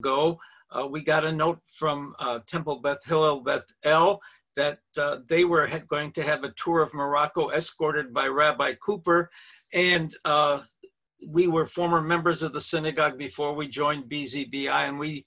ago, uh, we got a note from uh, Temple Beth Hillel Beth El that uh, they were going to have a tour of Morocco escorted by Rabbi Cooper. And uh, we were former members of the synagogue before we joined BZBI, and we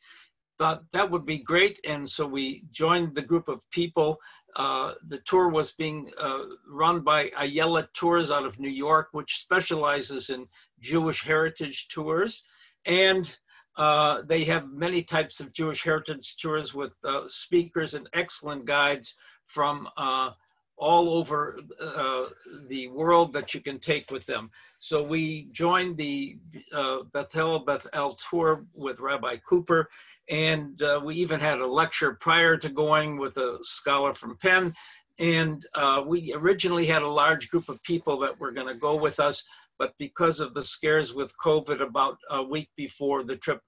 thought that would be great. And so we joined the group of people. Uh, the tour was being uh, run by Ayelet Tours out of New York, which specializes in Jewish heritage tours. And uh, they have many types of Jewish heritage tours with uh, speakers and excellent guides from uh, all over uh, the world that you can take with them. So we joined the uh, Beth Hillel Beth El tour with Rabbi Cooper, and we even had a lecture prior to going with a scholar from Penn. And we originally had a large group of people that were going to go with us, but because of the scares with COVID about a week before the trip,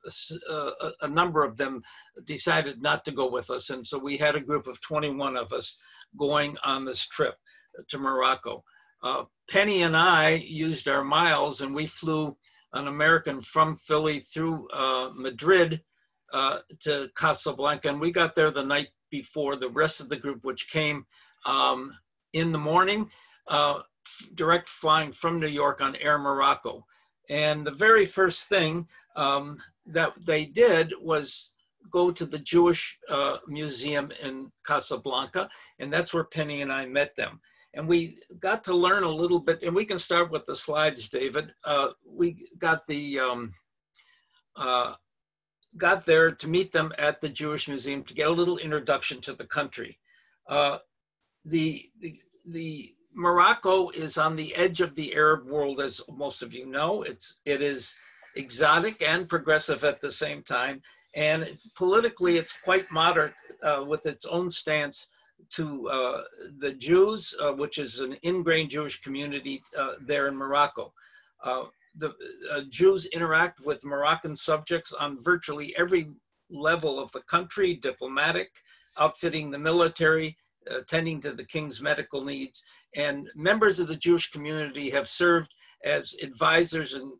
uh, a number of them decided not to go with us. And so we had a group of 21 of us going on this trip to Morocco. Uh, Penny and I used our miles and we flew an American from Philly through uh, Madrid uh, to Casablanca. And we got there the night before the rest of the group, which came um, in the morning, uh, direct flying from New York on Air Morocco. And the very first thing um, that they did was go to the Jewish uh, Museum in Casablanca, and that's where Penny and I met them. And we got to learn a little bit, and we can start with the slides, David. Uh, we got the um, uh, got there to meet them at the Jewish Museum to get a little introduction to the country. Uh, the, the, the Morocco is on the edge of the Arab world, as most of you know. It's it is exotic and progressive at the same time. And politically, it's quite moderate uh, with its own stance to uh, the Jews, uh, which is an ingrained Jewish community uh, there in Morocco. Uh, the uh, Jews interact with Moroccan subjects on virtually every level of the country, diplomatic, outfitting the military, attending to the king's medical needs. And members of the Jewish community have served as advisors and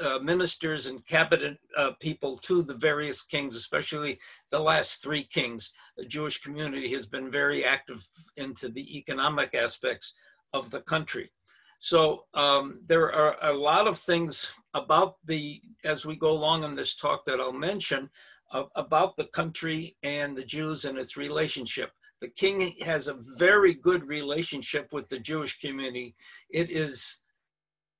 uh, ministers and cabinet uh, people to the various kings, especially the last three kings. The Jewish community has been very active into the economic aspects of the country. So um, there are a lot of things about the, as we go along in this talk that I'll mention, uh, about the country and the Jews and its relationship. The king has a very good relationship with the Jewish community. It is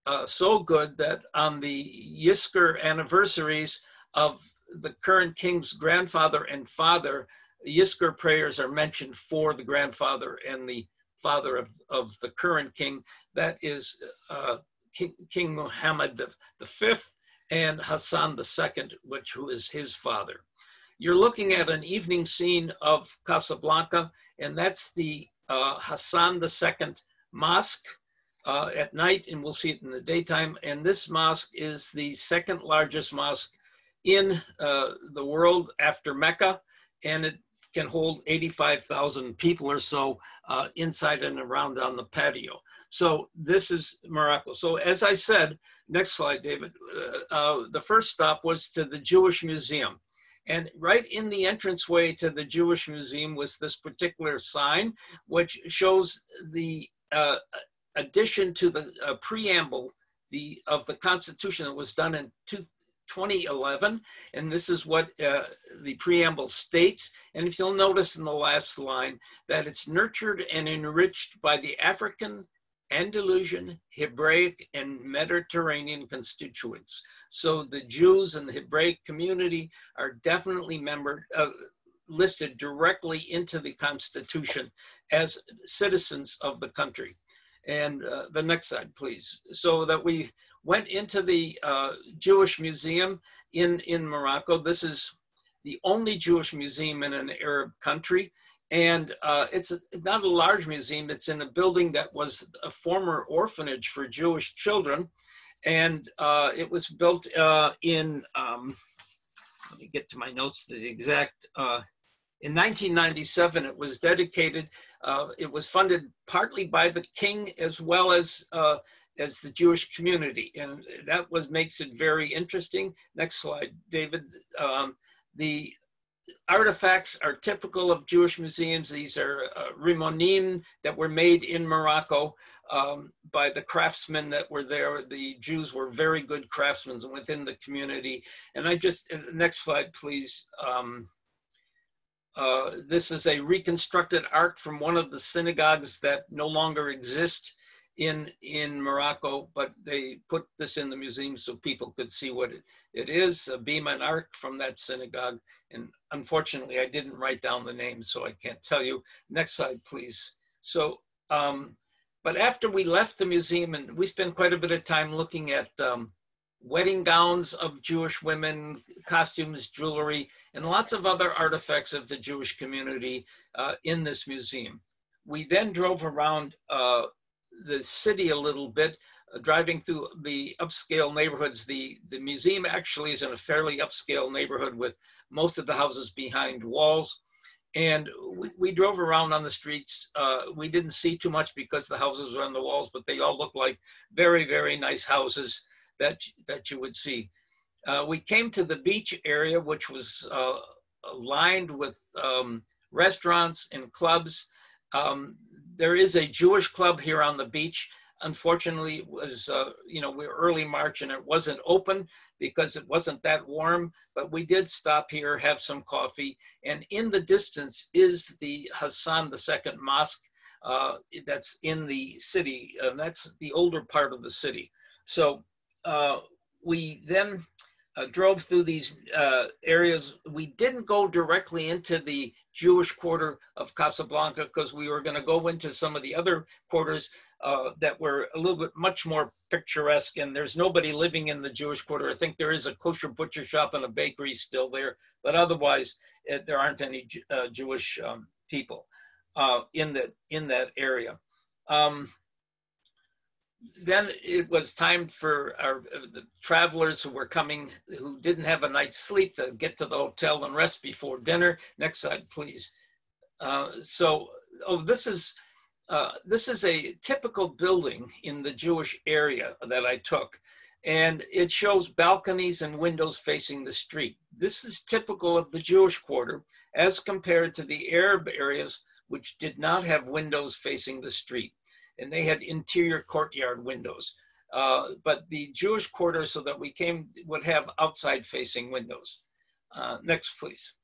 uh, so good that on the Yizkor anniversaries of the current king's grandfather and father, Yizkor prayers are mentioned for the grandfather and the father of, of the current king. That is uh, King, king Muhammad the, the fifth and Hassan the second, which who is his father. You're looking at an evening scene of Casablanca, and that's the uh, Hassan II mosque uh, at night, and we'll see it in the daytime. And this mosque is the second largest mosque in uh, the world after Mecca, and it can hold 85,000 people or so uh, inside and around on the patio. So this is Morocco. So as I said, next slide, David, uh, uh, the first stop was to the Jewish Museum. And right in the entranceway to the Jewish Museum was this particular sign, which shows the uh, addition to the uh, preamble the, of the Constitution that was done in two, 2011, and this is what uh, the preamble states. And if you'll notice in the last line that it's nurtured and enriched by the African, Andalusian, Hebraic, and Mediterranean constituents. So the Jews and the Hebraic community are definitely member, uh, listed directly into the Constitution as citizens of the country. And uh, the next slide, please. So that we went into the uh, Jewish Museum in, in Morocco. This is the only Jewish museum in an Arab country. And uh, it's a, not a large museum, it's in a building that was a former orphanage for Jewish children. And uh, it was built uh, in, um, let me get to my notes, the exact uh, in 1997, it was dedicated, uh, it was funded partly by the king as well as, as the Jewish community. And that was makes it very interesting. Next slide, David. Um, The artifacts are typical of Jewish museums. These are uh, rimonim that were made in Morocco um, by the craftsmen that were there. The Jews were very good craftsmen within the community. And I just, uh, next slide, please. Um, uh, this is a reconstructed ark from one of the synagogues that no longer exist in in Morocco, but they put this in the museum so people could see what it, it is, a beam and ark from that synagogue. And unfortunately, I didn't write down the name, so I can't tell you. Next slide, please. So, um, but after we left the museum, and we spent quite a bit of time looking at um, wedding gowns of Jewish women, costumes, jewelry, and lots of other artifacts of the Jewish community uh, in this museum. We then drove around uh, the city a little bit, driving through the upscale neighborhoods. The, the museum actually is in a fairly upscale neighborhood with most of the houses behind walls. And we, we drove around on the streets. Uh, we didn't see too much because the houses were on the walls, but they all look like very, very nice houses that, that you would see. Uh, we came to the beach area, which was uh, lined with um, restaurants and clubs. Um, there is a Jewish club here on the beach. Unfortunately, was uh, you know we are early March and it wasn't open because it wasn't that warm. But we did stop here, have some coffee, and in the distance is the Hassan II Mosque uh, that's in the city, and that's the older part of the city. So uh, we then uh, drove through these uh, areas. We didn't go directly into the Jewish quarter of Casablanca because we were going to go into some of the other quarters uh, that were a little bit much more picturesque. And there's nobody living in the Jewish quarter. I think there is a kosher butcher shop and a bakery still there, but otherwise it, uh, there aren't any uh, Jewish um, people uh, in that in that area. Um, then it was time for our uh, the travelers who were coming who didn't have a night's sleep to get to the hotel and rest before dinner. Next slide, please. Uh, so, oh, this is uh, this is a typical building in the Jewish area that I took, and it shows balconies and windows facing the street. This is typical of the Jewish quarter as compared to the Arab areas, which did not have windows facing the street and they had interior courtyard windows. Uh, but the Jewish quarter, so that we came, would have outside facing windows. Uh, next, please.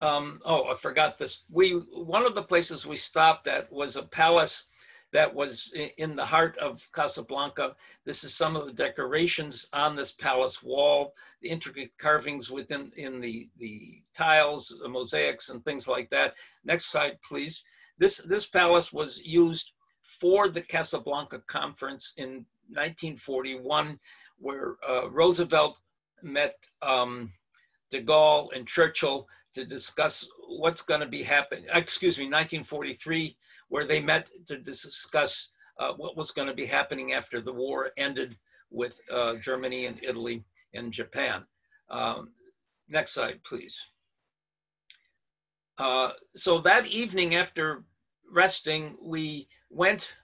Um, oh, I forgot this. We one of the places we stopped at was a palace that was in the heart of Casablanca. This is some of the decorations on this palace wall, the intricate carvings within in the the tiles, the mosaics, and things like that. Next slide, please. This, this palace was used for the Casablanca Conference in 1941, where uh, Roosevelt met um, de Gaulle and Churchill to discuss what's going to be happening. Excuse me, 1943, where they met to discuss uh, what was going to be happening after the war ended with uh, Germany and Italy and Japan. Um, next slide, please. Uh, so that evening after resting, we went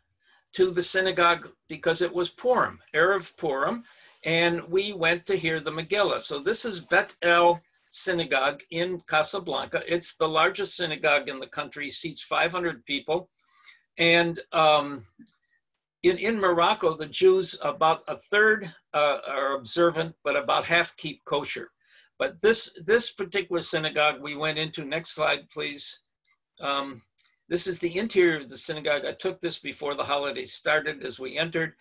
to the synagogue because it was Purim, Erev Purim, and we went to hear the Megillah. So this is Bet El Synagogue in Casablanca. It's the largest synagogue in the country, seats 500 people. And um, in, in Morocco, the Jews, about a third uh, are observant, but about half keep kosher. But this, this particular synagogue we went into, next slide, please. Um, this is the interior of the synagogue. I took this before the holiday started as we entered.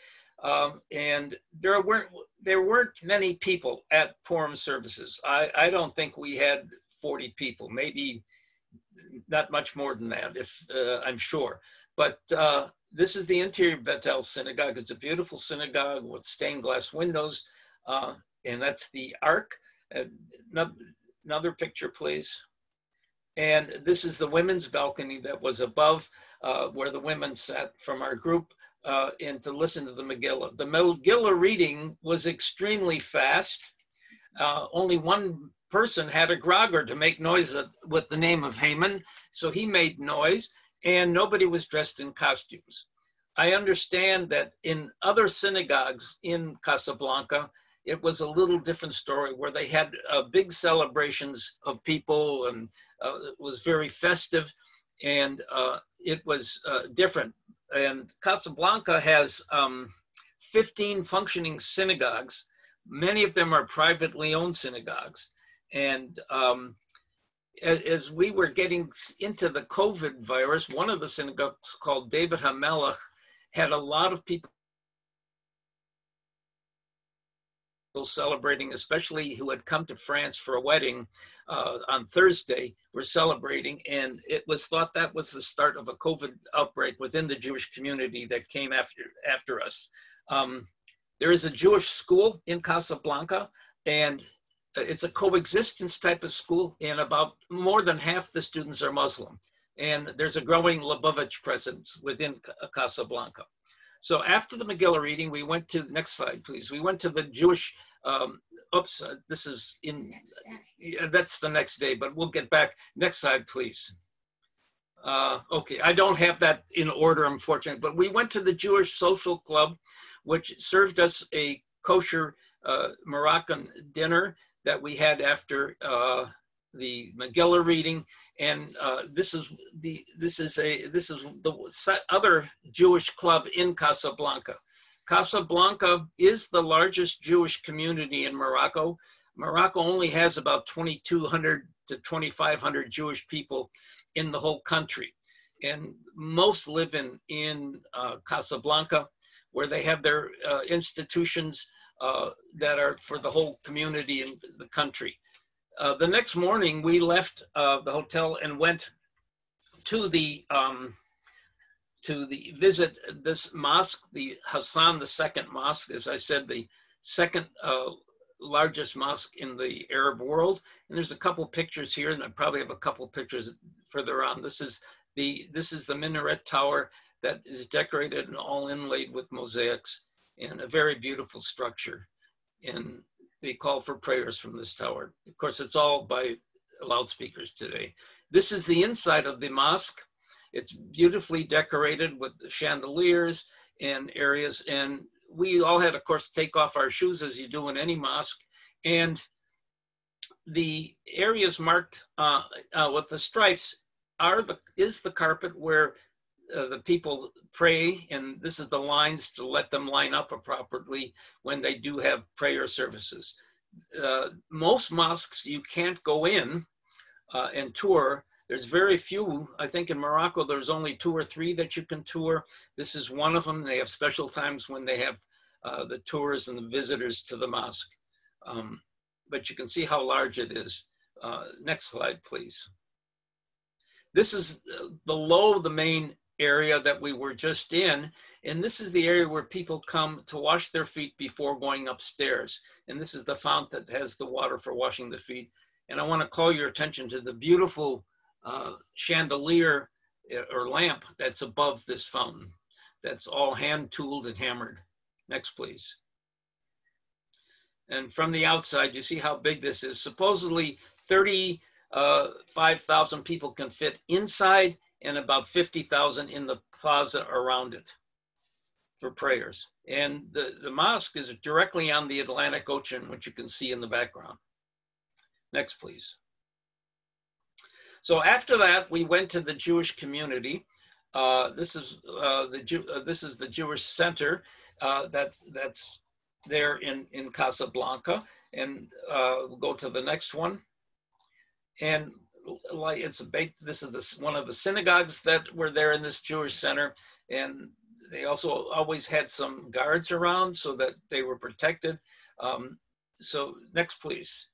Um, and there weren't there weren't many people at Purim services. I, I don't think we had 40 people, maybe not much more than that, if uh, I'm sure. But uh, this is the interior Bethel Synagogue. It's a beautiful synagogue with stained glass windows, uh, and that's the Ark. Another picture, please. And this is the women's balcony that was above uh, where the women sat from our group uh, and to listen to the Megillah. The Megillah reading was extremely fast. Uh, only one person had a grogger to make noise with the name of Haman, so he made noise, and nobody was dressed in costumes. I understand that in other synagogues in Casablanca, it was a little different story where they had uh, big celebrations of people and uh, it was very festive and uh, it was uh, different. And Casablanca has um, 15 functioning synagogues. Many of them are privately owned synagogues. And um, as, as, we were getting into the COVID virus, one of the synagogues called David Hamelech had a lot of people celebrating, especially who had come to France for a wedding uh, on Thursday, were celebrating. And it was thought that was the start of a COVID outbreak within the Jewish community that came after, after us. Um, there is a Jewish school in Casablanca, and it's a coexistence type of school, and about more than half the students are Muslim. And there's a growing Lubavitch presence within Casablanca. So after the Megillah reading, we went to, next slide, please. We went to the Jewish, um, oops, uh, this is in, yeah, that's the next day, but we'll get back. Next slide, please. Uh, okay, I don't have that in order, unfortunately, but we went to the Jewish Social Club, which served us a kosher uh, Moroccan dinner that we had after uh, the Megillah reading, and uh, this is the this is a this is the other Jewish club in Casablanca. Casablanca is the largest Jewish community in Morocco. Morocco only has about 2,200 to 2,500 Jewish people in the whole country, and most live in in uh, Casablanca, where they have their uh, institutions uh, that are for the whole community in the country. Uh, the next morning, we left uh, the hotel and went to the um, to the visit this mosque, the Hassan II mosque, as I said, the second uh, largest mosque in the Arab world. And there's a couple pictures here, and I probably have a couple pictures further on. This is the this is the minaret tower that is decorated and all inlaid with mosaics and a very beautiful structure. And they call for prayers from this tower. Of course, it's all by loudspeakers today. This is the inside of the mosque. It's beautifully decorated with chandeliers and areas. And we all had, of course, take off our shoes as you do in any mosque. And the areas marked uh, uh, with the stripes are the is the carpet where uh, the people pray, and this is the lines to let them line up properly when they do have prayer services. Uh, most mosques you can't go in uh, and tour. There's very few. I think in Morocco there's only two or three that you can tour. This is one of them. They have special times when they have uh, the tours and the visitors to the mosque. Um, but you can see how large it is. Uh, next slide, please. This is below the main area that we were just in. And this is the area where people come to wash their feet before going upstairs. And this is the fount that has the water for washing the feet. And I want to call your attention to the beautiful uh, chandelier uh, or lamp that's above this fountain. That's all hand tooled and hammered. Next, please. And from the outside, you see how big this is. Supposedly 35,000 uh, people can fit inside and about 50,000 in the plaza around it for prayers. And the, the mosque is directly on the Atlantic Ocean, which you can see in the background. Next, please. So after that, we went to the Jewish community. Uh, this is uh, the Jew, uh, this is the Jewish center uh, that's that's there in in Casablanca, and uh, we'll go to the next one. And like it's a big, this is one of the synagogues that were there in this Jewish center. And they also always had some guards around so that they were protected. Um, so next, please.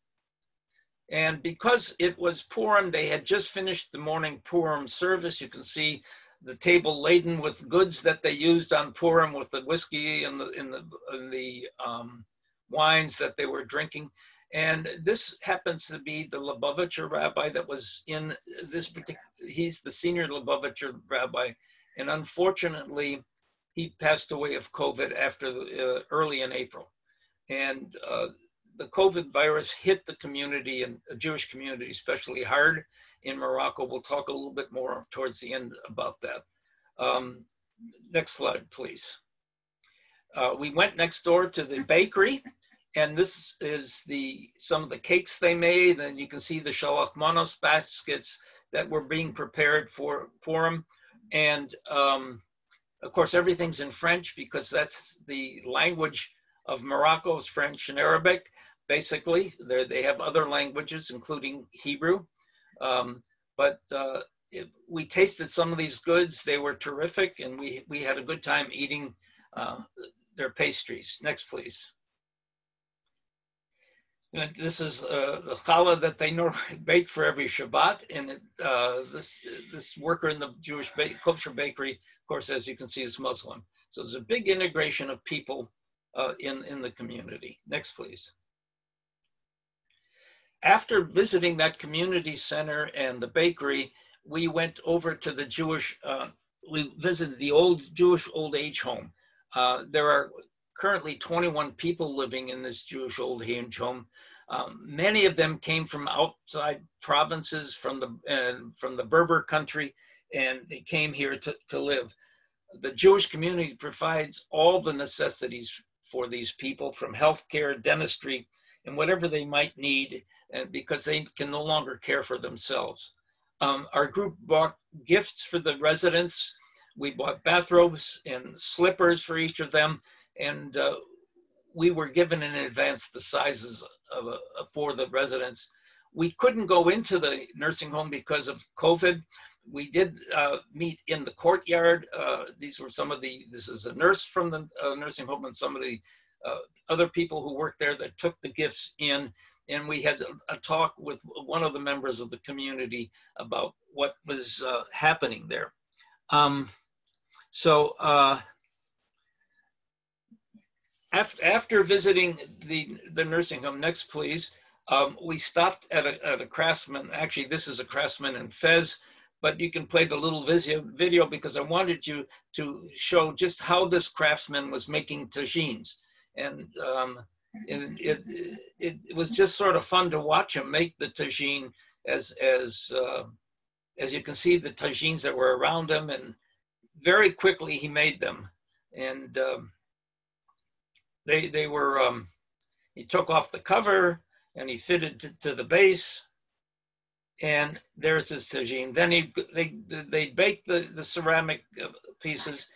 And because it was Purim, they had just finished the morning Purim service. You can see the table laden with goods that they used on Purim with the whiskey and the, in the, in the um, wines that they were drinking. And this happens to be the Lubavitcher rabbi that was in this particular, he's the senior Lubavitcher rabbi. And unfortunately, he passed away of COVID after uh, early in April. And uh, the COVID virus hit the community and the Jewish community especially hard in Morocco. We'll talk a little bit more towards the end about that. Um, next slide, please. Uh, we went next door to the bakery and this is the some of the cakes they made, and you can see the shalach manos baskets that were being prepared for for them, and um, of course everything's in French because that's the language of Morocco's French and Arabic. Basically, they they have other languages, including Hebrew, um, but uh, it, we tasted some of these goods. They were terrific, and we we had a good time eating uh, their pastries. Next, please. And this is uh, the challah that they normally bake for every Shabbat. And uh, this, this worker in the Jewish ba kosher bakery, of course, as you can see, is Muslim. So there's a big integration of people uh, in, in the community. Next, please. After visiting that community center and the bakery, we went over to the Jewish, uh, we visited the old Jewish old age home. Uh, there are currently 21 people living in this Jewish old age home. Um, many of them came from outside provinces, from the uh, from the Berber country, and they came here to, to live. The Jewish community provides all the necessities for these people, from healthcare, dentistry, and whatever they might need, because they can no longer care for themselves. Um, our group bought gifts for the residents. We bought bathrobes and slippers for each of them and uh, we were given in advance the sizes of a, for the residents. We couldn't go into the nursing home because of COVID. We did uh, meet in the courtyard. Uh, these were some of the, this is a nurse from the uh, nursing home and some of the uh, other people who worked there that took the gifts in. And we had a, a talk with one of the members of the community about what was uh, happening there. Um, so after, after visiting the, the nursing home, next please, um, we stopped at a, at a craftsman. Actually, this is a craftsman in Fez, but you can play the little video, because I wanted you to show just how this craftsman was making tagines. And um, it, it, it, it, was just sort of fun to watch him make the tagine as, as, uh, as you can see the tagines that were around him and very quickly he made them. And um, they they were um, he took off the cover and he fitted to, to the base and there's his tagine. Then he they they baked the the ceramic uh, pieces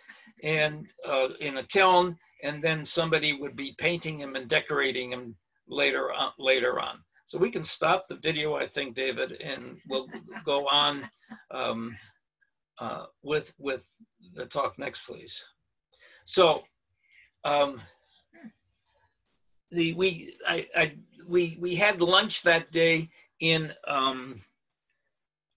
and uh, in a kiln and then somebody would be painting him and decorating him later on later on. So we can stop the video i think david and we'll go on um, uh, with with the talk next please. So um, the we I, I we we had lunch that day in um,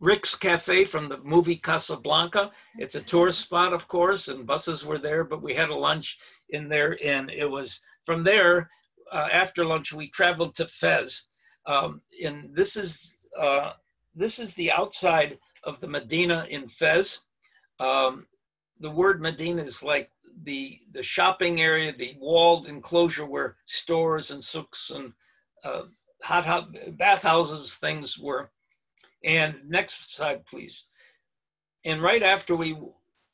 Rick's Cafe from the movie Casablanca. It's a tourist spot, of course, and buses were there, but we had a lunch in there, and it was from there. Uh, after lunch, we traveled to Fez, um, and this is uh, this is the outside of the Medina in Fez. Um, the word Medina is like the the shopping area, the walled enclosure where stores and souks and uh, hot hot bathhouses things were. And next slide, please. And right after we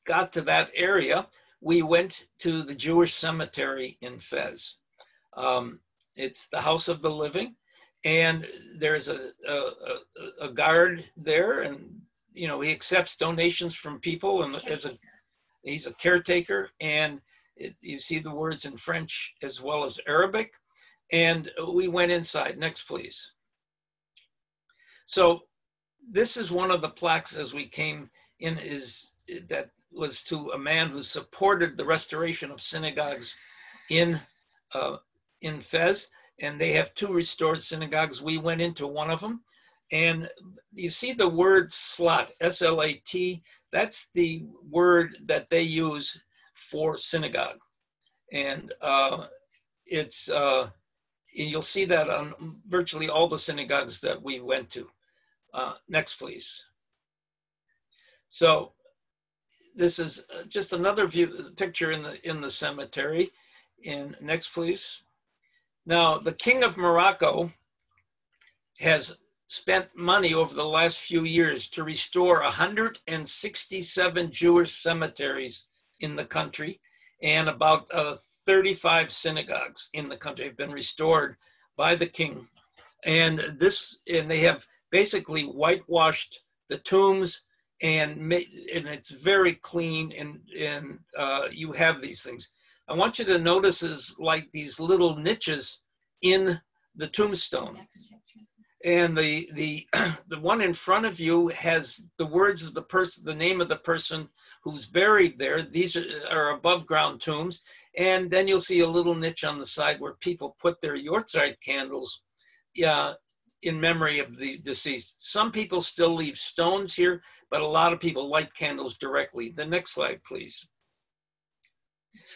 got to that area, we went to the Jewish cemetery in Fez. Um, it's the House of the Living, and there's a, a, a, guard there, and you know he accepts donations from people, and as a He's a caretaker, and it, you see the words in French as well as Arabic. And we went inside. Next, please. So this is one of the plaques as we came in is that was to a man who supported the restoration of synagogues in uh, in Fez, and they have two restored synagogues. We went into one of them, and you see the word slat, S-L-A-T. That's the word that they use for synagogue. And uh, it's, uh, you'll see that on virtually all the synagogues that we went to. Uh, next, please. So this is just another view picture in the in the cemetery. In next, please. Now, the king of Morocco has spent money over the last few years to restore 167 Jewish cemeteries in the country and about uh, 35 synagogues in the country have been restored by the king. And this, and they have basically whitewashed the tombs and and it's very clean and and uh, you have these things. I want you to notice is like these little niches in the tombstone. And the the the one in front of you has the words of the person, the name of the person who's buried there. These are, are above ground tombs. And then you'll see a little niche on the side where people put their Yahrzeit candles yeah, in memory of the deceased. Some people still leave stones here, but a lot of people light candles directly. The next slide, please.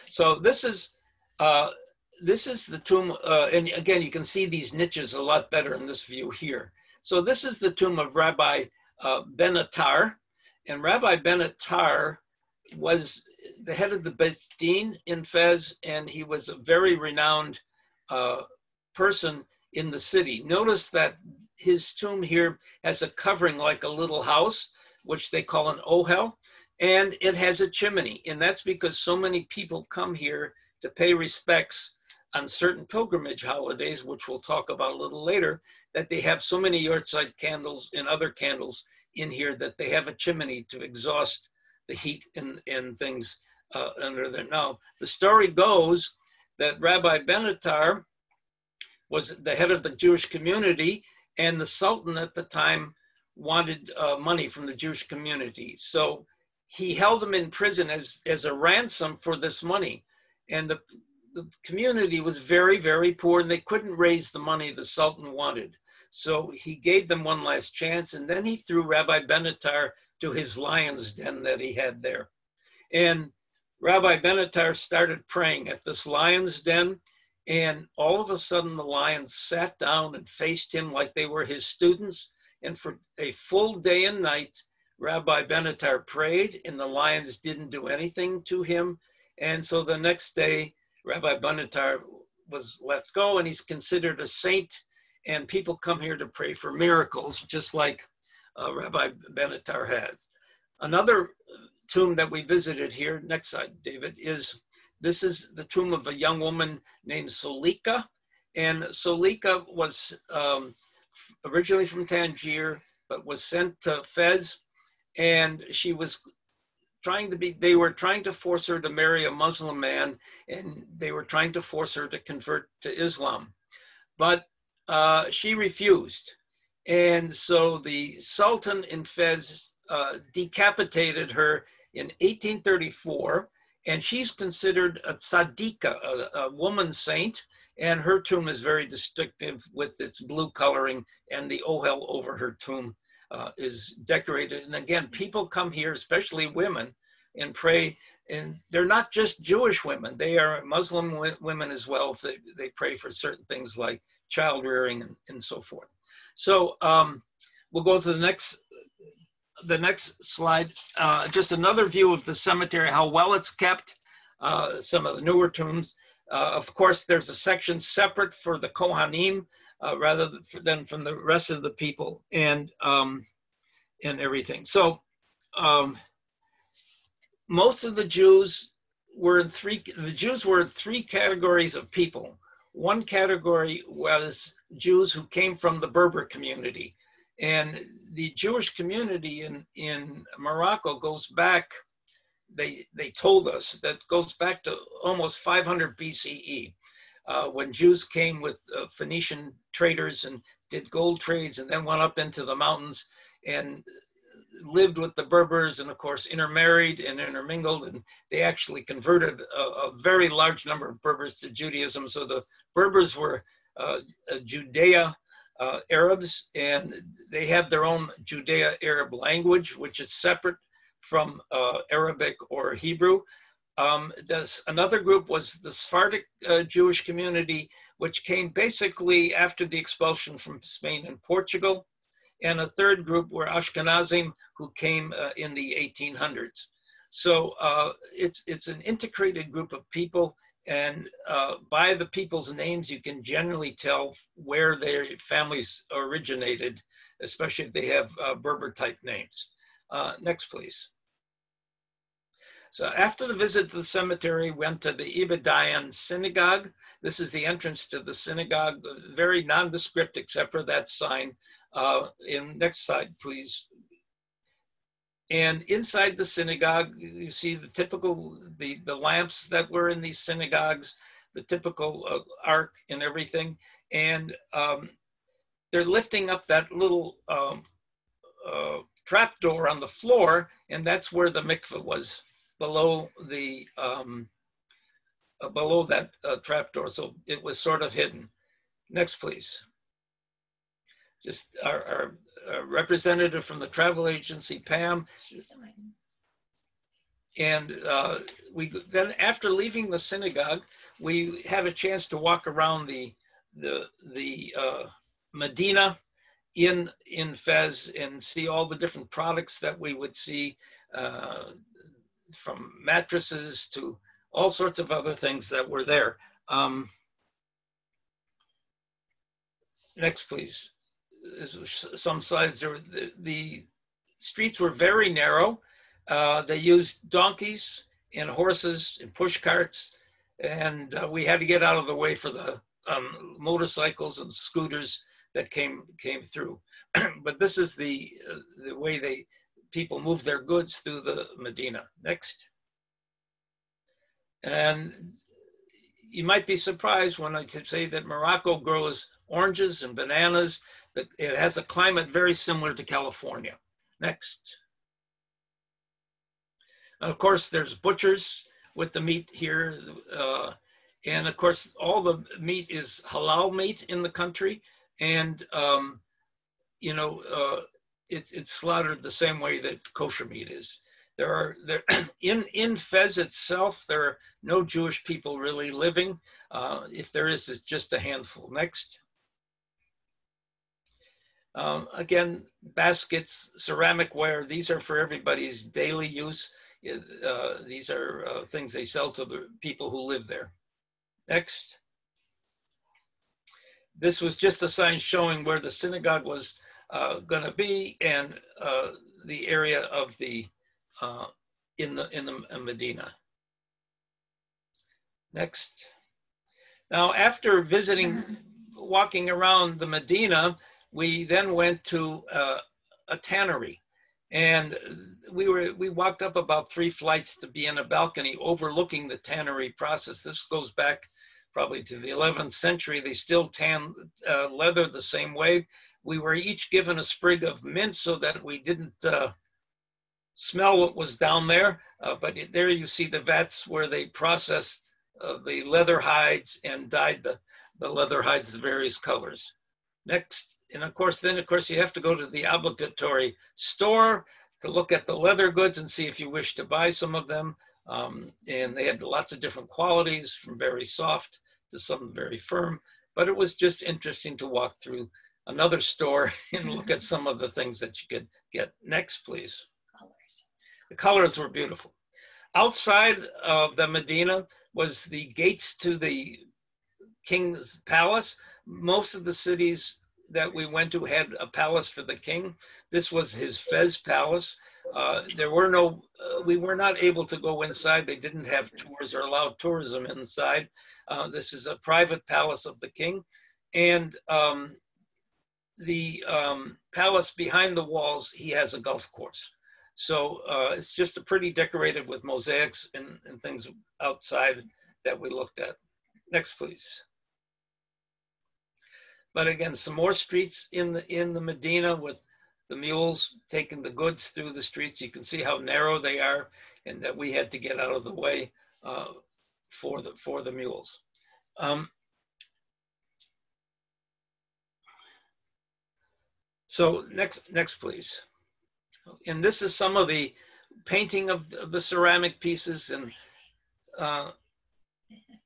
So this is uh, this is the tomb, uh, and again, you can see these niches a lot better in this view here. So this is the tomb of Rabbi uh, Benatar, and Rabbi Benatar was the head of the Beit Din in Fez, and he was a very renowned uh, person in the city. Notice that his tomb here has a covering like a little house, which they call an ohel, and it has a chimney. And that's because so many people come here to pay respects on certain pilgrimage holidays, which we'll talk about a little later, that they have so many Yahrzeit candles and other candles in here that they have a chimney to exhaust the heat and, and things uh, under there. Now, the story goes that Rabbi Benatar was the head of the Jewish community, and the Sultan at the time wanted uh, money from the Jewish community. So he held him in prison as, as a ransom for this money. And the, the community was very, very poor and they couldn't raise the money the Sultan wanted. So he gave them one last chance and then he threw Rabbi Benatar to his lion's den that he had there. And Rabbi Benatar started praying at this lion's den and all of a sudden, the lions sat down and faced him like they were his students. And for a full day and night, Rabbi Benatar prayed, and the lions didn't do anything to him. And so the next day, Rabbi Benatar was let go, and he's considered a saint. And people come here to pray for miracles, just like uh, Rabbi Benatar has. Another tomb that we visited here, next slide, David, is this is the tomb of a young woman named Solika. And Solika was um, originally from Tangier, but was sent to Fez. And she was trying to be, they were trying to force her to marry a Muslim man, and they were trying to force her to convert to Islam. But uh, she refused. And so the Sultan in Fez uh, decapitated her in 1834 and she's considered a tzaddika, a, a, woman saint, and her tomb is very distinctive with its blue coloring, and the ohel over her tomb uh, is decorated. And again, people come here, especially women, and pray. And they're not just Jewish women; they are Muslim women as well. They, they pray for certain things like child rearing and, and so forth. So um, we'll go to the next the next slide, uh, just another view of the cemetery, how well it's kept, uh, some of the newer tombs. Uh, of course, there's a section separate for the Kohanim uh, rather than from the rest of the people and, um, and everything. So um, most of the Jews were in three, the Jews were in three categories of people. One category was Jews who came from the Berber community. And the Jewish community in, in Morocco goes back, they, they told us, that goes back to almost 500 BCE, uh, when Jews came with uh, Phoenician traders and did gold trades and then went up into the mountains and lived with the Berbers and of course intermarried and intermingled and they actually converted a, a very large number of Berbers to Judaism. So the Berbers were uh, Judea uh, Arabs, and they have their own Judeo Arab language, which is separate from uh, Arabic or Hebrew. Um, another group was the Sephardic uh, Jewish community, which came basically after the expulsion from Spain and Portugal. And a third group were Ashkenazim, who came uh, in the 1800s. So uh, it's, it's an integrated group of people and uh, by the people's names, you can generally tell where their families originated, especially if they have uh, Berber type names. Uh, next, please. So after the visit to the cemetery, we went to the Ibn Danan synagogue. This is the entrance to the synagogue, very nondescript except for that sign. Uh, in next slide, please. And inside the synagogue, you see the typical, the, the lamps that were in these synagogues, the typical uh, ark and everything. And um, they're lifting up that little um, uh, trap door on the floor, and that's where the mikveh was below the um, uh, below that uh, trap door. So it was sort of hidden. Next, please. Just our, our, our representative from the travel agency, Pam. She's amazing. And uh, we then, after leaving the synagogue, we had a chance to walk around the the the uh, Medina in in Fez and see all the different products that we would see, uh, from mattresses to all sorts of other things that were there. Um, next, please. Some sides there. The, the, streets were very narrow. Uh, they used donkeys and horses and push carts, and uh, we had to get out of the way for the um, motorcycles and scooters that came came through. but this is the uh, the way they people move their goods through the Medina. Next. And you might be surprised when I say that Morocco grows oranges and bananas, that it has a climate very similar to California. Next. And of course, there's butchers with the meat here. Uh, and of course, all the meat is halal meat in the country and um, you know uh, it's it's slaughtered the same way that kosher meat is. There are there in in Fez itself there are no Jewish people really living. Uh, if there is, it's just a handful. Next. Um, again, baskets, ceramic ware, these are for everybody's daily use. Uh, these are uh, things they sell to the people who live there. Next this was just a sign showing where the synagogue was uh, going to be and uh, the area of the uh, in the in the Medina. Next. Now, after visiting, walking around the Medina, we then went to uh, a tannery, and we were we walked up about three flights to be in a balcony overlooking the tannery process. This goes back probably to the 11th century. They still tan uh, leather the same way. We were each given a sprig of mint so that we didn't uh, smell what was down there. Uh, but there you see the vats where they processed uh, the leather hides and dyed the, the leather hides the various colors. Next, and of course, then of course you have to go to the obligatory store to look at the leather goods and see if you wish to buy some of them. Um, and they had lots of different qualities from very soft to some very firm. But it was just interesting to walk through another store and look at some of the things that you could get. Next, please. Colors. The colors were beautiful. Outside of the Medina was the gates to the king's palace. Most of the cities that we went to had a palace for the king. This was his Fez palace. Uh, there were no, uh, we were not able to go inside. They didn't have tours or allow tourism inside. Uh, this is a private palace of the king. And um, the um, palace behind the walls, he has a golf course. So uh, it's just a pretty decorated with mosaics and, and things outside that we looked at. Next, please. But again, some more streets in the in the Medina with the mules taking the goods through the streets. You can see how narrow they are and that we had to get out of the way uh, for, the, for the mules. Um, so next, next please. And this is some of the painting of, the ceramic pieces and uh,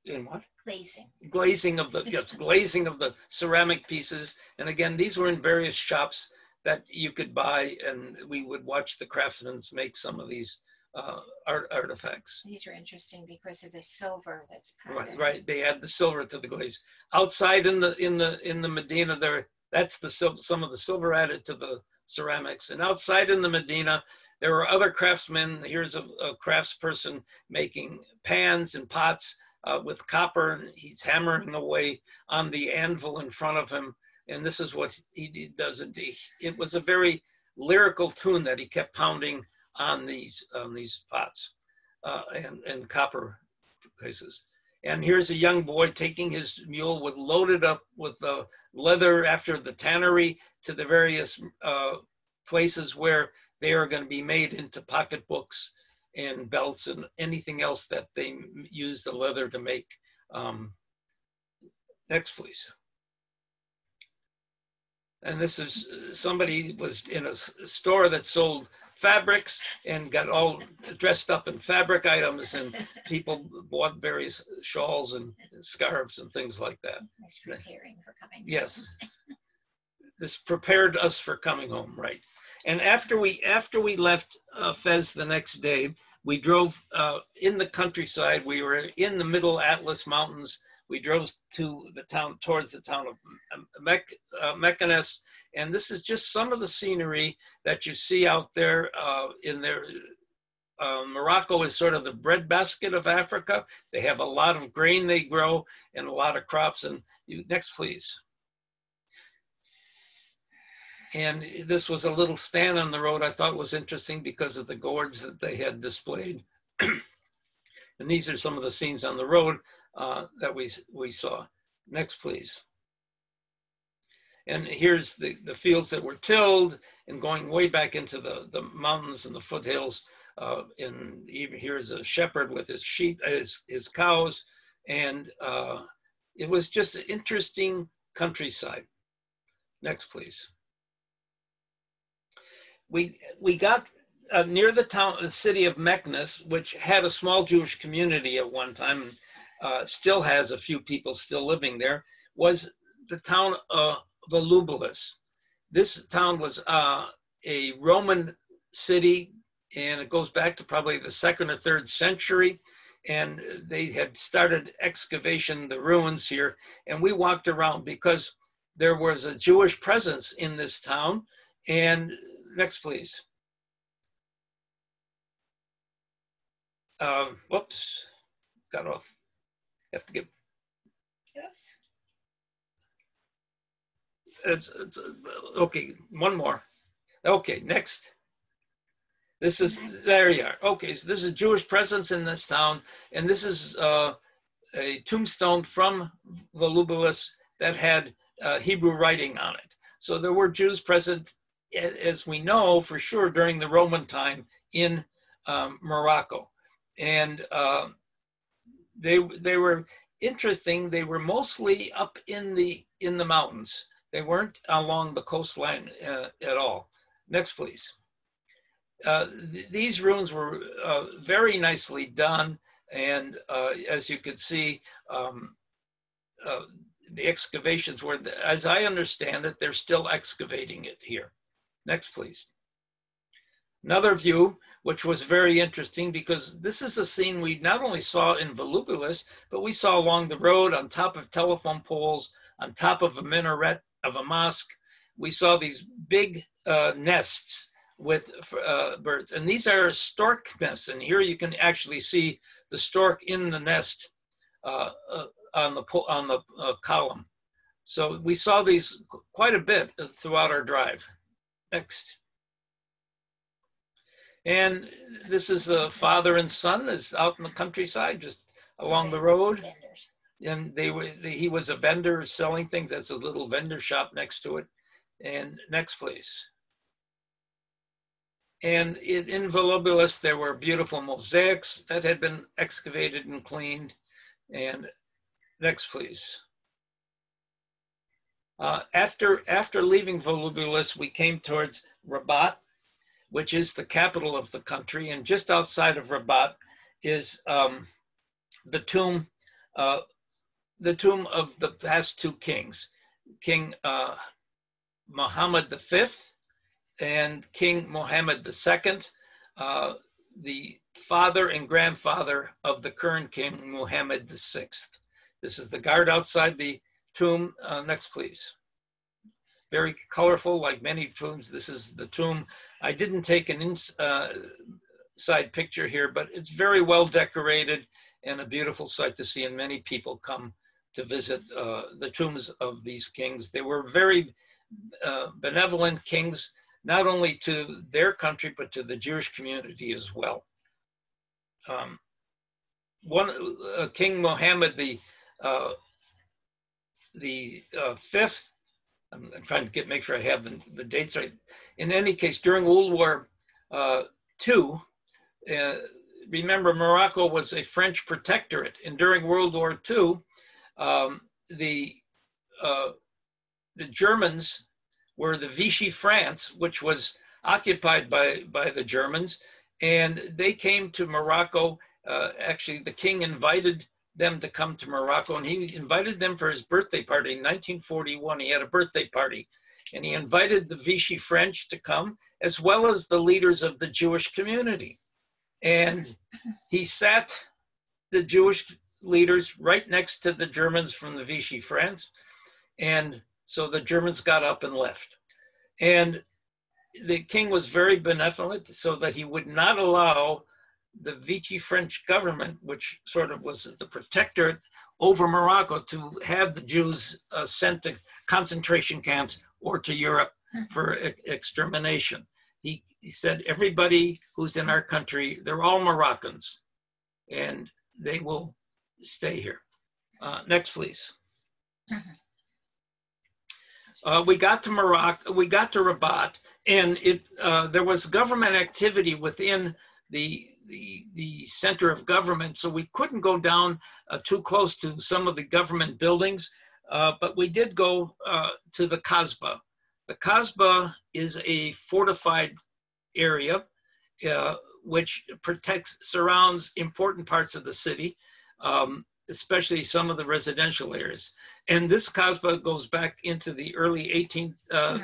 in what? Glazing. Glazing of the yes, glazing of the ceramic pieces. And again, these were in various shops that you could buy, and we would watch the craftsmen make some of these uh, art artifacts. These are interesting because of the silver that's right. Right, they add the silver to the glaze. Outside in the in the in the Medina, there that's the some of the silver added to the ceramics. And outside in the Medina, there were other craftsmen. Here's a, a craftsperson making pans and pots uh, with copper, and he's hammering away on the anvil in front of him. And this is what he does. Indeed. It was a very lyrical tune that he kept pounding on these on these pots uh, and, and copper places. And here's a young boy taking his mule with loaded up with the leather after the tannery to the various uh, places where they are going to be made into pocketbooks and belts and anything else that they use the leather to make. Um, next, please. And this is somebody was in a store that sold fabrics and got all dressed up in fabric items and people bought various shawls and scarves and things like that. Was preparing for coming. Yes. this prepared us for coming home, right? And after we after we left uh, Fez the next day, we drove uh, in the countryside. We were in the Middle Atlas Mountains. We drove to the town towards the town of Mech, uh, and this is just some of the scenery that you see out there uh, in their. Uh, Morocco is sort of the breadbasket of Africa. They have a lot of grain they grow and a lot of crops. And you, next, please. And this was a little stand on the road I thought was interesting because of the gourds that they had displayed. and these are some of the scenes on the road uh, that we, we saw. Next, please. And here's the, the fields that were tilled and going way back into the, the mountains and the foothills. Uh, and even here's a shepherd with his sheep, his, his cows. And uh, it was just an interesting countryside. Next, please we we got uh, near the town, the city of Meknes, which had a small Jewish community at one time, uh, still has a few people still living there, was the town of Volubilis. This town was uh, a Roman city, and it goes back to probably the second or third century. And they had started excavation, the ruins here, and we walked around because there was a Jewish presence in this town, and next, please. Um, whoops, got off. Have to get. Oops. It's, it's, okay, one more. Okay, next. This is, there you are. Okay, so this is Jewish presence in this town, and this is uh, a tombstone from Volubilis that had uh, Hebrew writing on it. So there were Jews present as we know for sure during the Roman time in um, Morocco. And uh, they, they were interesting. They were mostly up in the, in the mountains. They weren't along the coastline uh, at all. Next, please. Uh, th these ruins were uh, very nicely done. And uh, as you can see, um, uh, the excavations were, as I understand it, they're still excavating it here. Next, please. Another view, which was very interesting because this is a scene we not only saw in Volubilis, but we saw along the road on top of telephone poles, on top of a minaret of a mosque. We saw these big uh, nests with uh, birds. And these are stork nests. And here you can actually see the stork in the nest uh, uh on the, on the uh, column. So we saw these quite a bit throughout our drive. Next. And this is a father and son is out in the countryside, just along the road. And they were, they, he was a vendor selling things. That's a little vendor shop next to it. And next, please. And in, in Volubilis, there were beautiful mosaics that had been excavated and cleaned. And next, please. Uh, after, after leaving Volubilis, we came towards Rabat, which is the capital of the country. And just outside of Rabat is um, the tomb, uh, the tomb of the past two kings, King uh, Muhammad V and King Mohammed II, uh, the father and grandfather of the current King Mohammed VI. This is the guard outside the tomb. Uh, next, please. very colorful, like many tombs. This is the tomb. I didn't take an inside uh, picture here, but it's very well decorated and a beautiful sight to see. And many people come to visit uh, the tombs of these kings. They were very uh, benevolent kings, not only to their country, but to the Jewish community as well. Um, one uh, King Mohammed the uh, the uh, fifth. I'm, I'm, trying to get make sure I have the, the dates right. In any case, during World War II, uh, remember Morocco was a French protectorate, and during World War II, um, the uh, the Germans were the Vichy France, which was occupied by by the Germans, and they came to Morocco. Uh, actually, the king invited them to come to Morocco, and he invited them for his birthday party in 1941. He had a birthday party, and he invited the Vichy French to come, as well as the leaders of the Jewish community. And he sat the Jewish leaders right next to the Germans from the Vichy France. And so the Germans got up and left. And the king was very benevolent so that he would not allow the Vichy French government, which sort of was the protectorate over Morocco, to have the Jews uh, sent to concentration camps or to Europe hmm. for e extermination. He, he said, everybody who's in our country, they're all Moroccans and they will stay here. Uh, next, please. Mm-hmm. Uh, we got to Morocco, we got to Rabat, and it uh, there was government activity within the, the, the center of government, so we couldn't go down uh, too close to some of the government buildings, uh, but we did go uh, to the Kasbah. The Kasbah is a fortified area uh, which protects, surrounds important parts of the city, um, especially some of the residential areas. And this Kasbah goes back into the early 18th, uh,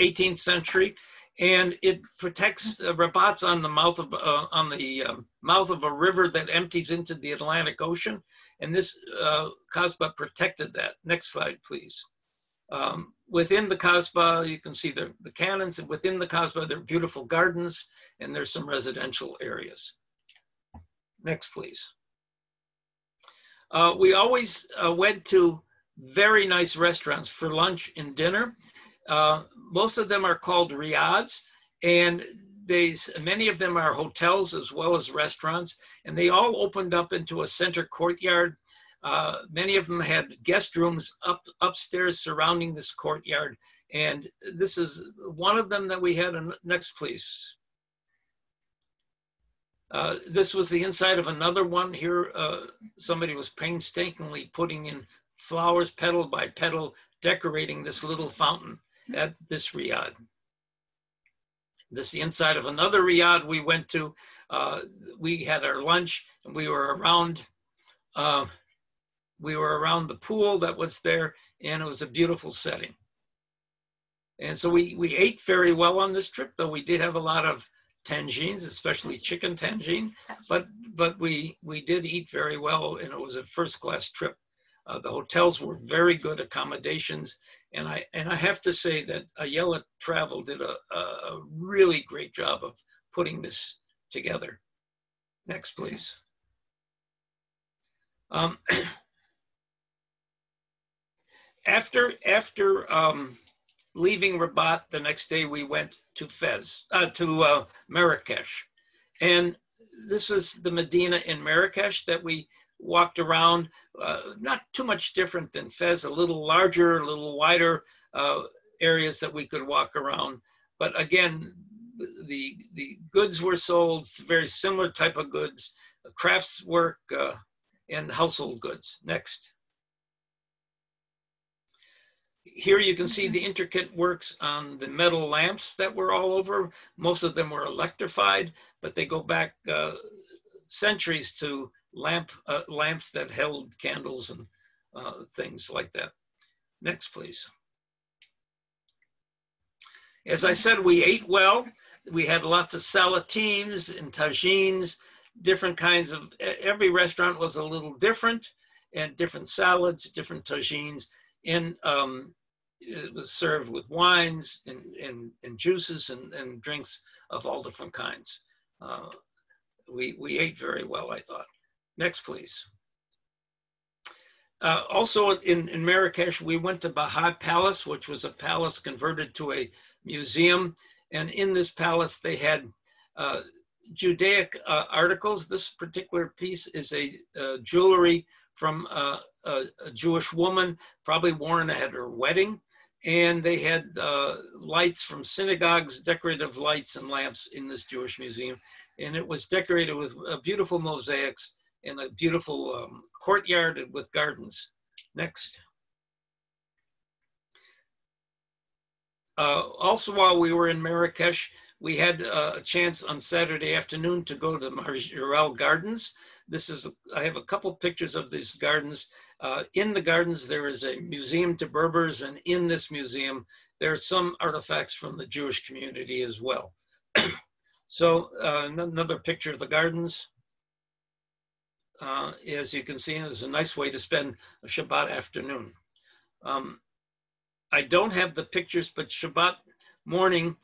18th century and it protects uh, Rabat's on the mouth of uh, on the um, mouth of a river that empties into the Atlantic Ocean, and this uh, Kasbah protected that. Next slide, please. Um, within the Kasbah, you can see the, the cannons, and within the Kasbah, there are beautiful gardens, and there's some residential areas. Next, please. Uh, we always uh, went to very nice restaurants for lunch and dinner. Uh, most of them are called riads, and they many of them are hotels as well as restaurants, and they all opened up into a center courtyard. Uh, many of them had guest rooms up upstairs surrounding this courtyard, and this is one of them that we had. Next, please. Uh, this was the inside of another one. Here, uh, somebody was painstakingly putting in flowers, petal by petal, decorating this little fountain at this riad. This is the inside of another riad we went to. Uh, we had our lunch and we were around. Uh, we were around the pool that was there, and it was a beautiful setting. And so we we ate very well on this trip, though we did have a lot of tangines, especially chicken tangine. But but we we did eat very well, and it was a first class trip. Uh, the hotels were very good accommodations, and I and I have to say that Ayelet Travel did a, a really great job of putting this together. Next, please. Um, after after um, leaving Rabat, the next day we went to Fez, uh, to uh, Marrakesh, and this is the Medina in Marrakesh that we walked around, uh, not too much different than Fez, a little larger, a little wider uh, areas that we could walk around. But again, the, the goods were sold, very similar type of goods, crafts work uh, and household goods. Next. Here you can see the intricate works on the metal lamps that were all over. Most of them were electrified, but they go back uh, centuries to lamp uh, lamps that held candles and uh, things like that. Next, please. As I said, we ate well. We had lots of salatines and tagines, different kinds of, every restaurant was a little different and different salads, different tagines. In, um, it was served with wines and, and, and juices and, and drinks of all different kinds. Uh, we, we ate very well, I thought. Next, please. Uh, also in, in Marrakesh, we went to Bahia Palace, which was a palace converted to a museum. And in this palace, they had uh, Judaic uh, articles. This particular piece is a uh, jewelry from uh, a, a, Jewish woman, probably worn at her wedding. And they had uh, lights from synagogues, decorative lights and lamps in this Jewish museum. And it was decorated with beautiful mosaics in a beautiful um, courtyard with gardens. Next. Uh, also, while we were in Marrakesh, we had uh, a chance on Saturday afternoon to go to Majorelle Gardens. This is, I have a couple pictures of these gardens. Uh, in the gardens, there is a museum to Berbers, and in this museum, there are some artifacts from the Jewish community as well. so uh, another picture of the gardens uh, as you can see, is a nice way to spend a Shabbat afternoon. Um, I don't have the pictures, but Shabbat morning,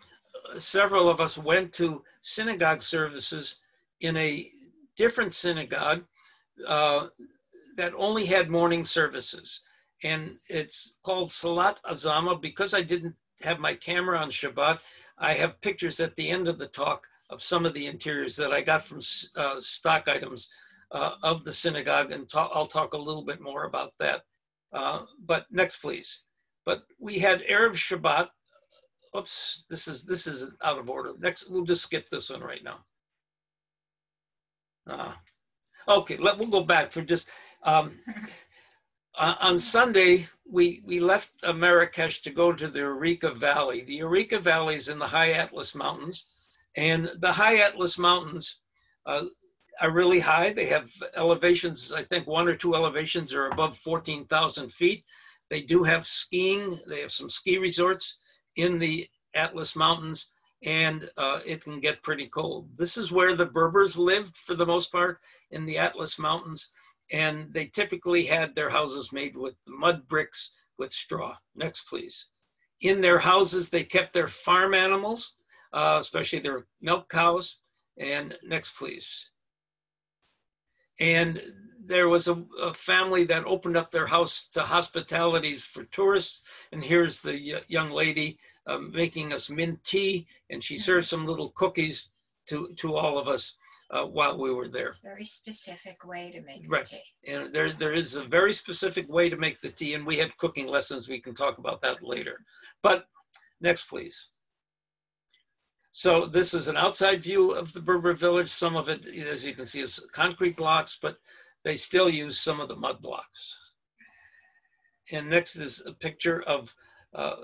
uh, several of us went to synagogue services in a different synagogue uh, that only had morning services. And it's called Salat Azama. Because I didn't have my camera on Shabbat, I have pictures at the end of the talk of some of the interiors that I got from uh, stock items uh, of the synagogue, and I'll talk a little bit more about that. Uh, but next, please. But we had Arab Shabbat. Oops, this is this is out of order. Next, we'll just skip this one right now. Uh, okay, let, we'll go back for just. Um, on Sunday, we, we left Marrakesh to go to the Ourika Valley. The Ourika Valley is in the High Atlas Mountains, and the High Atlas Mountains uh, are really high. They have elevations, I think one or two elevations are above 14,000 feet. They do have skiing. They have some ski resorts in the Atlas Mountains, and uh, it can get pretty cold. This is where the Berbers lived for the most part in the Atlas Mountains, and they typically had their houses made with mud bricks with straw. Next, please. In their houses, they kept their farm animals, uh, especially their milk cows. And next, please. And there was a, a, family that opened up their house to hospitality for tourists. And here's the young lady um, making us mint tea, and she served some little cookies to, to all of us uh, while we were there. very specific way to make right. the tea. And there, there is a very specific way to make the tea, and we had cooking lessons. We can talk about that later. But next, please. So this is an outside view of the Berber village. Some of it, as you can see, is concrete blocks, but they still use some of the mud blocks. And next is a picture of uh,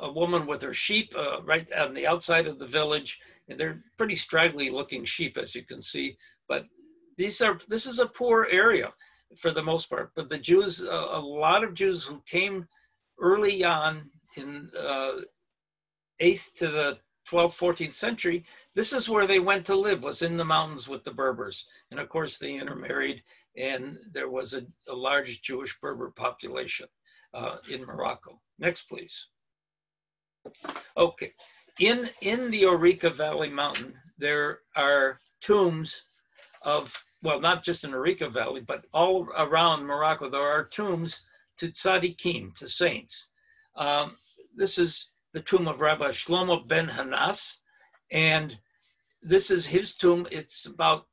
a woman with her sheep uh, right on the outside of the village. And they're pretty straggly looking sheep, as you can see. But these are this is a poor area for the most part. But the Jews, uh, a lot of Jews who came early on in uh, 8th to the 12th, 14th century, this is where they went to live, was in the mountains with the Berbers. And of course, they intermarried, and there was a, a large Jewish Berber population uh, in Morocco. Next, please. Okay, in, in the Ourika Valley Mountain, there are tombs of, well, not just in Ourika Valley, but all around Morocco, there are tombs to tzaddikim, to saints. Um, this is the tomb of Rabbi Shlomo ben Hanas. And this is his tomb. It's about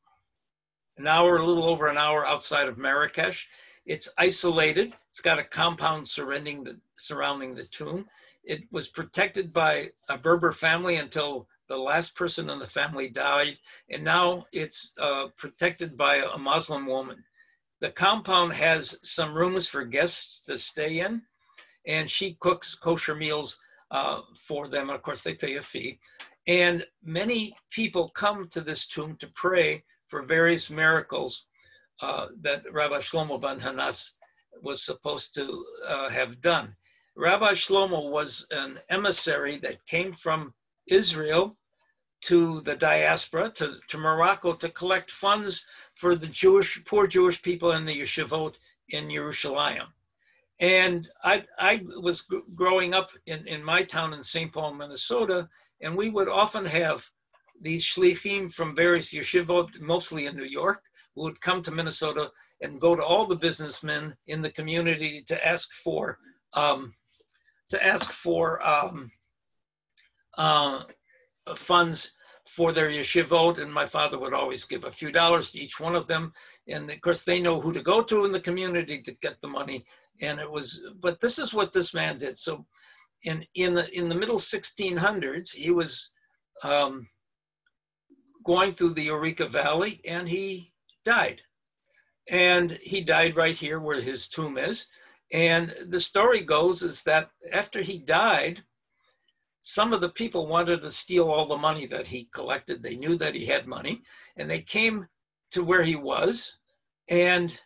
an hour, a little over an hour outside of Marrakesh. It's isolated. It's got a compound surrounding the, surrounding the tomb. It was protected by a Berber family until the last person in the family died. And now it's uh, protected by a Muslim woman. The compound has some rooms for guests to stay in, and she cooks kosher meals uh, for them. Of course, they pay a fee. And many people come to this tomb to pray for various miracles uh, that Rabbi Shlomo ben Hanas was supposed to uh, have done. Rabbi Shlomo was an emissary that came from Israel to the diaspora, to, to Morocco, to collect funds for the Jewish, poor Jewish people in the yeshivot in Jerusalem. And I, I was growing up in, in my town in St. Paul, Minnesota, and we would often have these shlichim from various yeshivot, mostly in New York, who would come to Minnesota and go to all the businessmen in the community to ask for um, to ask for um, uh, funds for their yeshivot, and my father would always give a few dollars to each one of them. And of course, they know who to go to in the community to get the money. And it was, but this is what this man did. So, in in the in the middle 1600s, he was um, going through the Ourika Valley, and he died. And he died right here where his tomb is. And the story goes is that after he died, some of the people wanted to steal all the money that he collected. They knew that he had money, and they came to where he was, and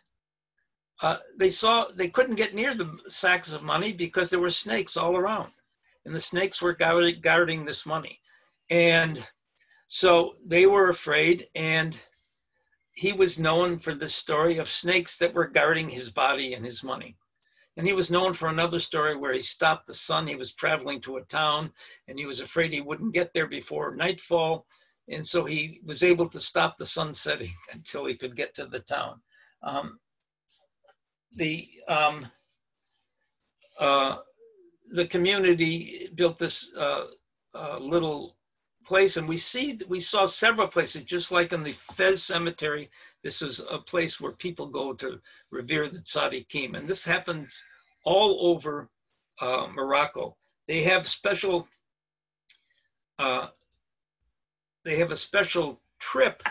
uh, they saw they couldn't get near the sacks of money because there were snakes all around, and the snakes were guarding, guarding this money, and so they were afraid. And he was known for the story of snakes that were guarding his body and his money. And he was known for another story where he stopped the sun. He was traveling to a town and he was afraid he wouldn't get there before nightfall. And so he was able to stop the sun setting until he could get to the town. Um, the um, uh, the community built this uh, uh, little place, and we see we saw several places, just like in the Fez Cemetery this is a place where people go to revere the tzaddikim. And this happens all over uh, Morocco. They have special, uh, they have a special trip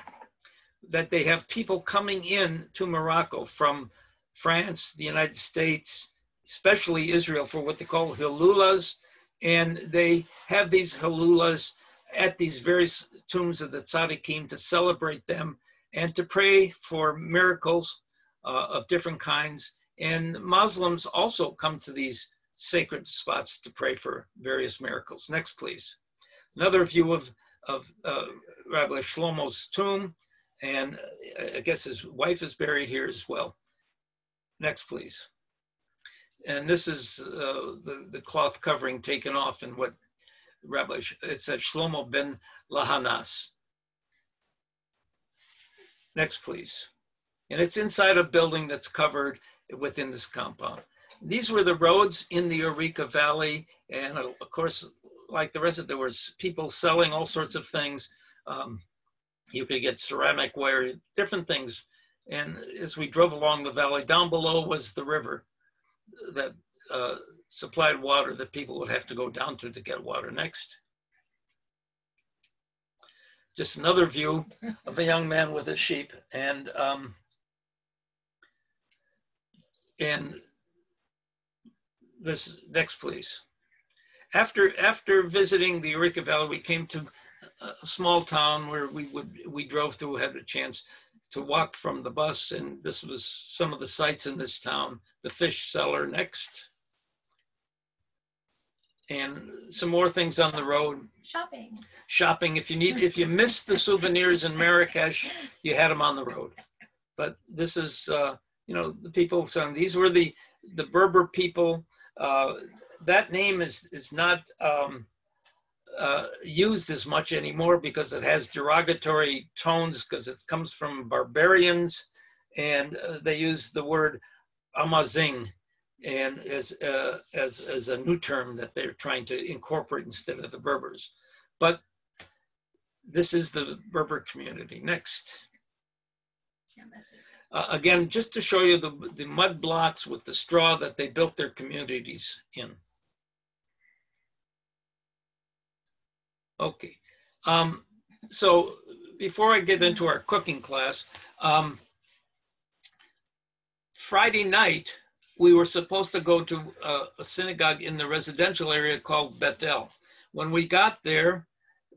that they have people coming in to Morocco from France, the United States, especially Israel for what they call Hilulas. And they have these Hilulas at these various tombs of the tzaddikim to celebrate them and to pray for miracles uh, of different kinds. And Muslims also come to these sacred spots to pray for various miracles. Next, please. Another view of, of uh, Rabbi Shlomo's tomb, and uh, I guess his wife is buried here as well. Next, please. And this is uh, the, the cloth covering taken off and what Rabbi, it said Shlomo ben Lahanas. Next, please. And it's inside a building that's covered within this compound. These were the roads in the Ourika Valley. And of course, like the rest of there was people selling all sorts of things. Um, you could get ceramic ware, different things. And as we drove along the valley, down below was the river that uh, supplied water that people would have to go down to to get water. Next just another view of a young man with a sheep. And um, and this next, please. After after visiting the Ourika Valley, we came to a small town where we would we drove through, had a chance to walk from the bus, and this was some of the sights in this town. The fish cellar next and some more things on the road. Shopping. Shopping. If you need, if you missed the souvenirs in Marrakesh, you had them on the road. But this is, uh, you know, the people saying these were the the Berber people. Uh, that name is is not um, uh, used as much anymore because it has derogatory tones because it comes from barbarians, and uh, they use the word Amazigh and as, uh, as, as a new term that they're trying to incorporate instead of the Berbers. But this is the Berber community. Next. Uh, again, just to show you the, the mud blocks with the straw that they built their communities in. Okay. Um, so before I get into our cooking class, um, Friday night, we were supposed to go to a, a synagogue in the residential area called Bethel. When we got there,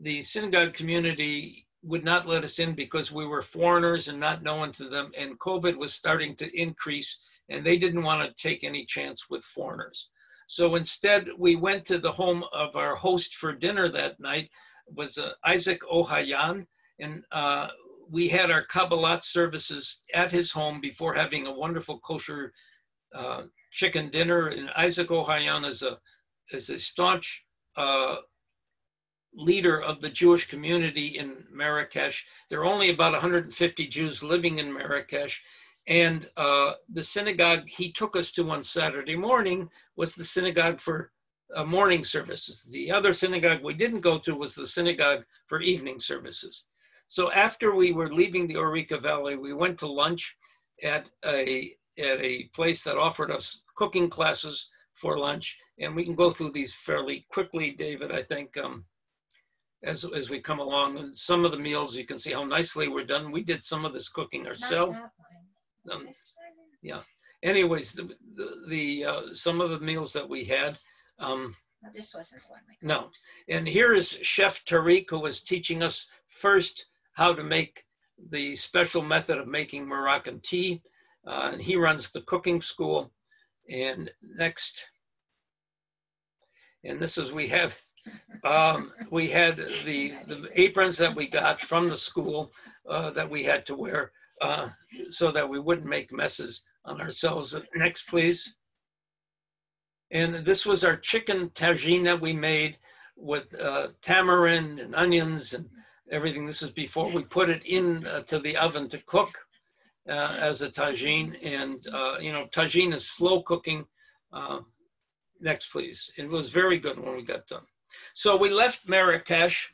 the synagogue community would not let us in because we were foreigners and not known to them, and COVID was starting to increase, and they didn't want to take any chance with foreigners. So instead, we went to the home of our host for dinner that night, was uh, Isaac Ohayon, and uh, we had our Kabbalat services at his home before having a wonderful kosher uh, chicken dinner. And Isaac Ohayon is a, is a staunch uh, leader of the Jewish community in Marrakesh. There are only about 150 Jews living in Marrakesh. And uh, the synagogue he took us to on Saturday morning was the synagogue for uh, morning services. The other synagogue we didn't go to was the synagogue for evening services. So after we were leaving the Ourika Valley, we went to lunch at a at a place that offered us cooking classes for lunch, and we can go through these fairly quickly, David. I think um, as as we come along, and some of the meals you can see how nicely we're done. We did some of this cooking ourselves. Um, yeah. Anyways, the the, the uh, some of the meals that we had. Um, no, this wasn't one. We no. And here is Chef Tariq, who was teaching us first how to make the special method of making Moroccan tea. Uh, and he runs the cooking school. And next, and this is we have um, we had the, the aprons that we got from the school uh, that we had to wear uh, so that we wouldn't make messes on ourselves. Next, please. And this was our chicken tagine that we made with uh, tamarind and onions and everything. This is before we put it in uh, to the oven to cook uh, as a tagine. And, uh, you know, tagine is slow cooking. Uh, next, please. It was very good when we got done. So we left Marrakesh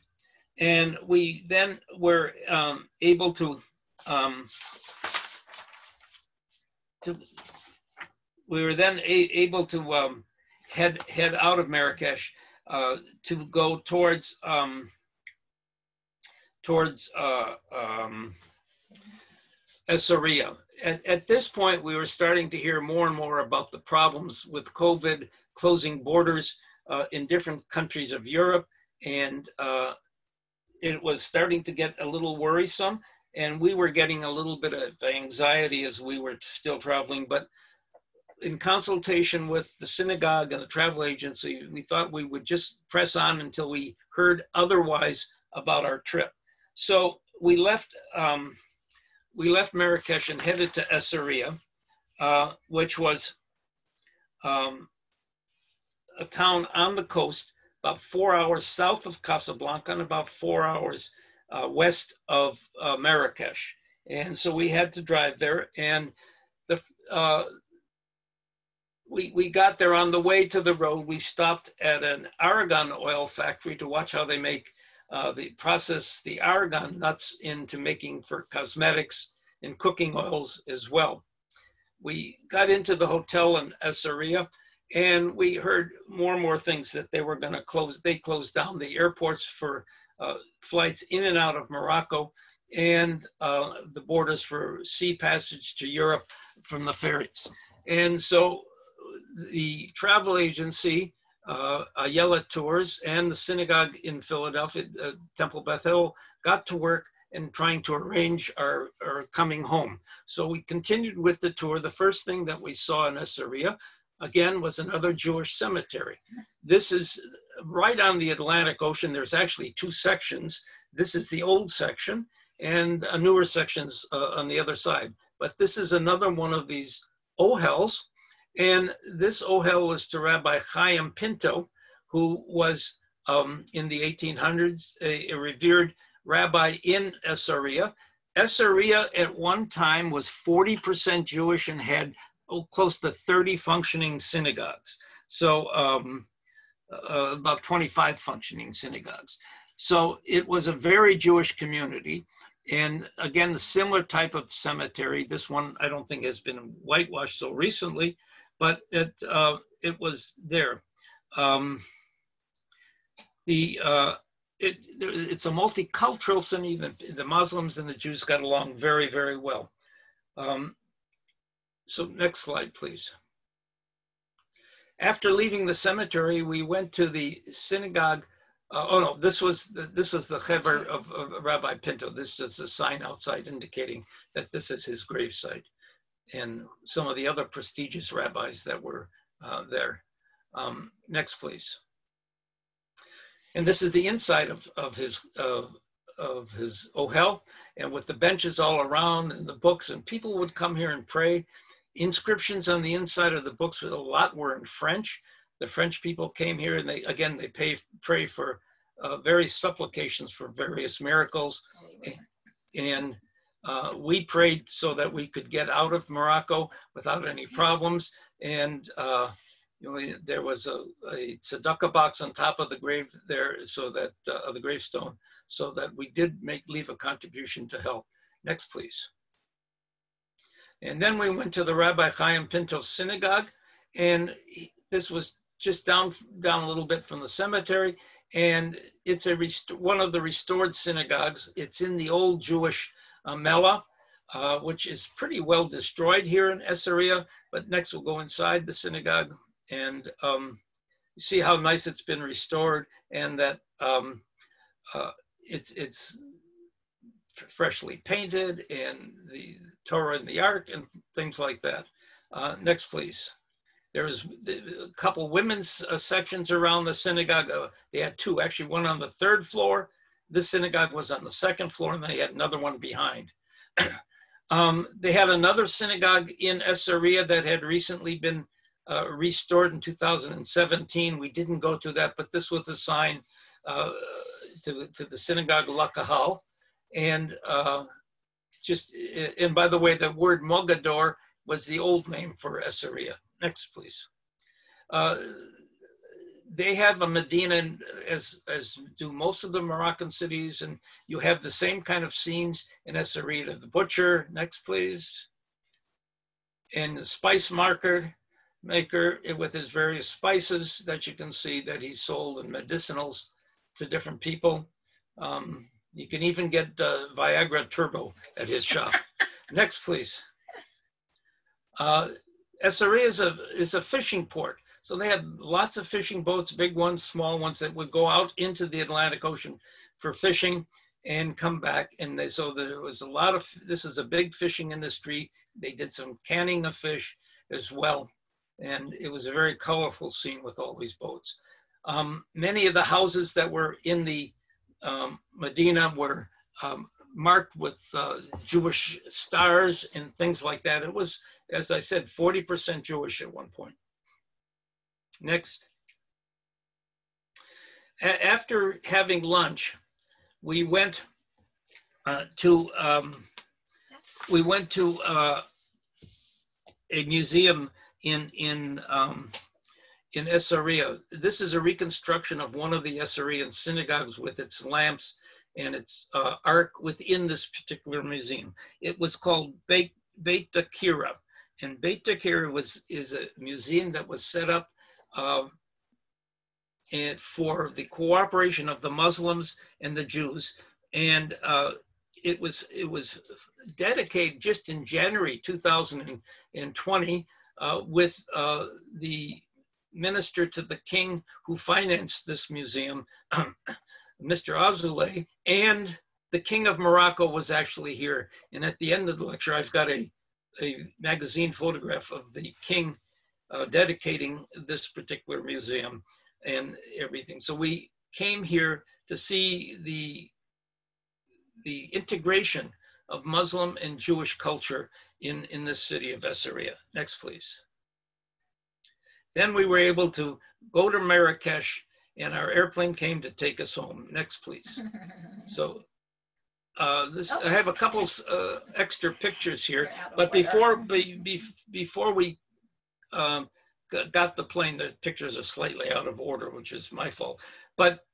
and we then were um, able to, um, to, we were then able to um, head, head out of Marrakesh uh, to go towards, um, towards uh, um, Essaouira. At, at this point, we were starting to hear more and more about the problems with COVID, closing borders, uh, in different countries of Europe, and uh, it was starting to get a little worrisome. And we were getting a little bit of anxiety as we were still traveling. But in consultation with the synagogue and the travel agency, we thought we would just press on until we heard otherwise about our trip. So we left. Um, we left Marrakesh and headed to Essaouira, uh, which was um, a town on the coast, about four hours south of Casablanca and about four hours uh, west of uh, Marrakesh. And so we had to drive there. And the uh, we, we got there on the way to the road. We stopped at an argan oil factory to watch how they make uh, the process the argan nuts into making for cosmetics and cooking oils as well. We got into the hotel in Essaouira and we heard more and more things that they were going to close. They closed down the airports for flights in and out of Morocco and uh, the borders for sea passage to Europe from the ferries. And so the travel agency, uh, Ayelet Tours, and the synagogue in Philadelphia, uh, Temple Beth Hillel, got to work in trying to arrange our, our coming home. So we continued with the tour. The first thing that we saw in Essaouira again, was another Jewish cemetery. This is right on the Atlantic Ocean. There's actually two sections. This is the old section and a newer sections uh, on the other side. But this is another one of these ohels. And this ohel was to Rabbi Chaim Pinto, who was um, in the 1800s a, a revered rabbi in Essaouira. Essaouira at one time was 40% Jewish and had oh, close to 30 functioning synagogues. So um, uh, about 25 functioning synagogues. So it was a very Jewish community. And again, the similar type of cemetery. This one I don't think has been whitewashed so recently, but it uh, it was there. Um, the uh, it, it's a multicultural city. The, the Muslims and the Jews got along very very well. Um, so next slide, please. After leaving the cemetery, we went to the synagogue. Uh, oh no, this was the, this was the chever of, of, Rabbi Pinto. This is a sign outside indicating that this is his gravesite, and some of the other prestigious rabbis that were uh, there. Um, next, please. And this is the inside of, of his uh, of his ohel, and with the benches all around and the books, and people would come here and pray. Inscriptions on the inside of the books, a lot were in French. The French people came here and they, again, they pay, pray for uh, various supplications for various miracles. And uh, we prayed so that we could get out of Morocco without any problems. And uh, you know, there was a, a tzedakah box on top of the grave there, so that uh, of the gravestone, so that we did make leave a contribution to help. Next, please. And then we went to the Rabbi Chaim Pinto Synagogue, and this was just down down a little bit from the cemetery, and it's a rest- one of the restored synagogues. It's in the old Jewish uh, Mellah, uh, which is pretty well destroyed here in Essaouira. But next we'll go inside the synagogue and um, see how nice it's been restored, and that um, uh, it's it's freshly painted, and the Torah and the Ark, and things like that. Uh, next, please. There's a couple women's uh, sections around the synagogue. Uh, they had two, actually, one on the third floor. This synagogue was on the second floor, and they had another one behind. um, they had another synagogue in Essaouira that had recently been uh, restored in 2017. We didn't go to that, but this was a sign uh, to, to the synagogue Lakahal. And uh, just, and by the way, the word Mogador was the old name for Essaouira. Next, please. Uh, they have a Medina as, as do most of the Moroccan cities, and you have the same kind of scenes in Essaouira. The butcher, next, please. And the spice marker maker with his various spices that you can see that he sold and medicinals to different people. Um, you can even get uh, Viagra Turbo at his shop. Next, please. Uh, is a, is a fishing port. So they had lots of fishing boats, big ones, small ones that would go out into the Atlantic Ocean for fishing and come back. And they, so there was a lot of, this is a big fishing industry. They did some canning of fish as well. And it was a very colorful scene with all these boats. Um, many of the houses that were in the um, Medina were um, marked with uh, Jewish stars and things like that. It was, as I said, 40% Jewish at one point. Next. A after having lunch, we went uh, to um, we went to uh, a museum in in um, in Essaouira. This is a reconstruction of one of the Essarian synagogues with its lamps and its uh, ark within this particular museum. It was called Beit, Beit Dakira. And Beit Dakira was, is a museum that was set up uh, for the cooperation of the Muslims and the Jews. And uh, it was it was dedicated just in January 2020 uh, with uh, the minister to the king who financed this museum, Mr. Azoulay, and the king of Morocco was actually here. And at the end of the lecture, I've got a, a magazine photograph of the king uh, dedicating this particular museum and everything. So we came here to see the, the integration of Muslim and Jewish culture in, in this city of Essaouira. Next, please. Then we were able to go to Marrakesh and our airplane came to take us home. Next, please. So uh, this, I have a couple uh, extra pictures here, but before be, be, before we um, got the plane, the pictures are slightly out of order, which is my fault. But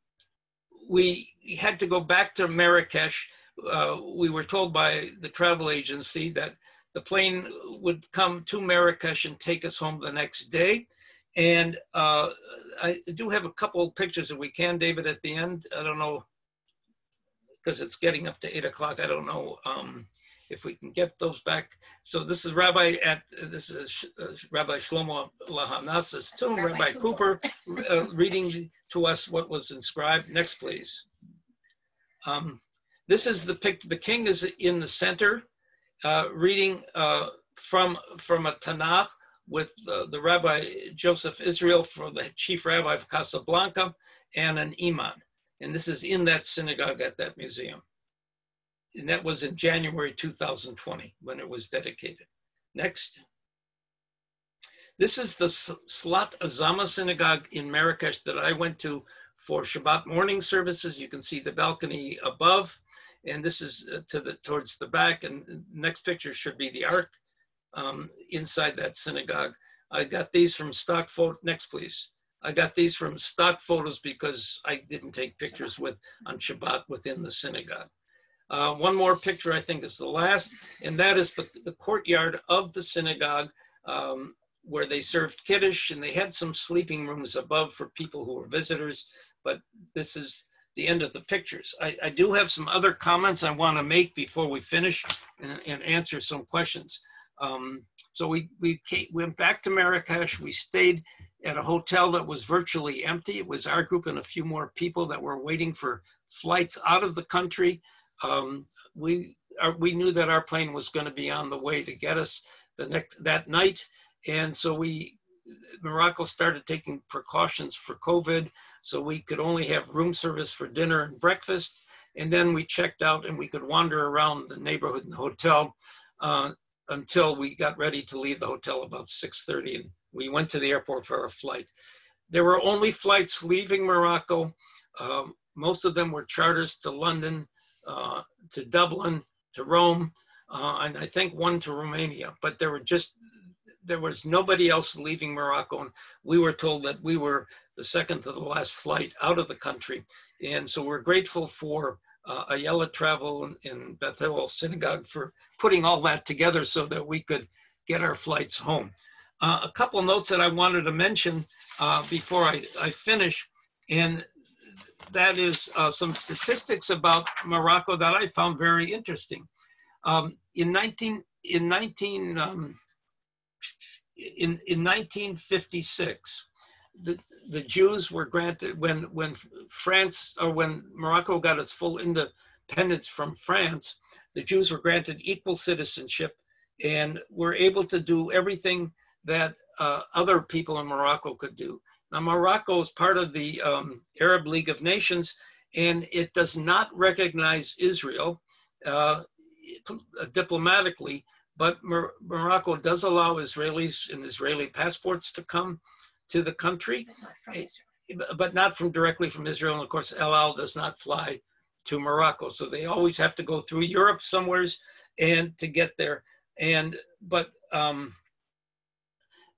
we had to go back to Marrakesh. Uh, we were told by the travel agency that the plane would come to Marrakesh and take us home the next day. And uh, I do have a couple pictures if we can, David, at the end. I don't know, because it's getting up to eight o'clock. I don't know um, if we can get those back. So this is Rabbi at this is uh, Rabbi Shlomo Lahanas's tomb. Rabbi, Rabbi Cooper, uh, reading to us what was inscribed. Next, please. Um, this is the picture. The king is in the center, uh, reading uh, from from a Tanakh with uh, the Rabbi Joseph Israel for the chief rabbi of Casablanca and an imam. And this is in that synagogue at that museum. And that was in January 2020 when it was dedicated. Next. This is the Slat Azama Synagogue in Marrakesh that I went to for Shabbat morning services. You can see the balcony above, and this is uh, to the towards the back. And next picture should be the ark um, inside that synagogue. I got these from stock photo. Next, please. I got these from stock photos because I didn't take pictures with on Shabbat within the synagogue. Uh, one more picture, I think, is the last, and that is the, the courtyard of the synagogue um, where they served Kiddush, and they had some sleeping rooms above for people who were visitors, but this is the end of the pictures. I, I do have some other comments I want to make before we finish and, and answer some questions. Um, so we, we came, went back to Marrakesh. We stayed at a hotel that was virtually empty. It was our group and a few more people that were waiting for flights out of the country. Um, we our, we knew that our plane was going to be on the way to get us the next that night, and so we Morocco started taking precautions for COVID, so we could only have room service for dinner and breakfast, and then we checked out and we could wander around the neighborhood and the hotel uh, until we got ready to leave the hotel about 6:30, and we went to the airport for our flight. There were only flights leaving Morocco. Um, most of them were charters to London, uh, to Dublin, to Rome, uh, and I think one to Romania. But there were just there was nobody else leaving Morocco, and we were told that we were the second to the last flight out of the country. And so we're grateful for uh, Ayelet Travel and, Beth Hillel Synagogue for putting all that together so that we could get our flights home. Uh, a couple notes that I wanted to mention uh, before I, I finish, and that is uh, some statistics about Morocco that I found very interesting. Um, in 19 in 19 um, in in 1956, the the Jews were granted when when France or when Morocco got its full independence from France, the Jews were granted equal citizenship and were able to do everything that uh, other people in Morocco could do. Now, Morocco is part of the um, Arab League of Nations, and it does not recognize Israel uh, diplomatically, but Mor Morocco does allow Israelis and Israeli passports to come to the country, but not from directly from Israel. And of course, El Al does not fly to Morocco, so they always have to go through Europe somewheres and to get there. And but um,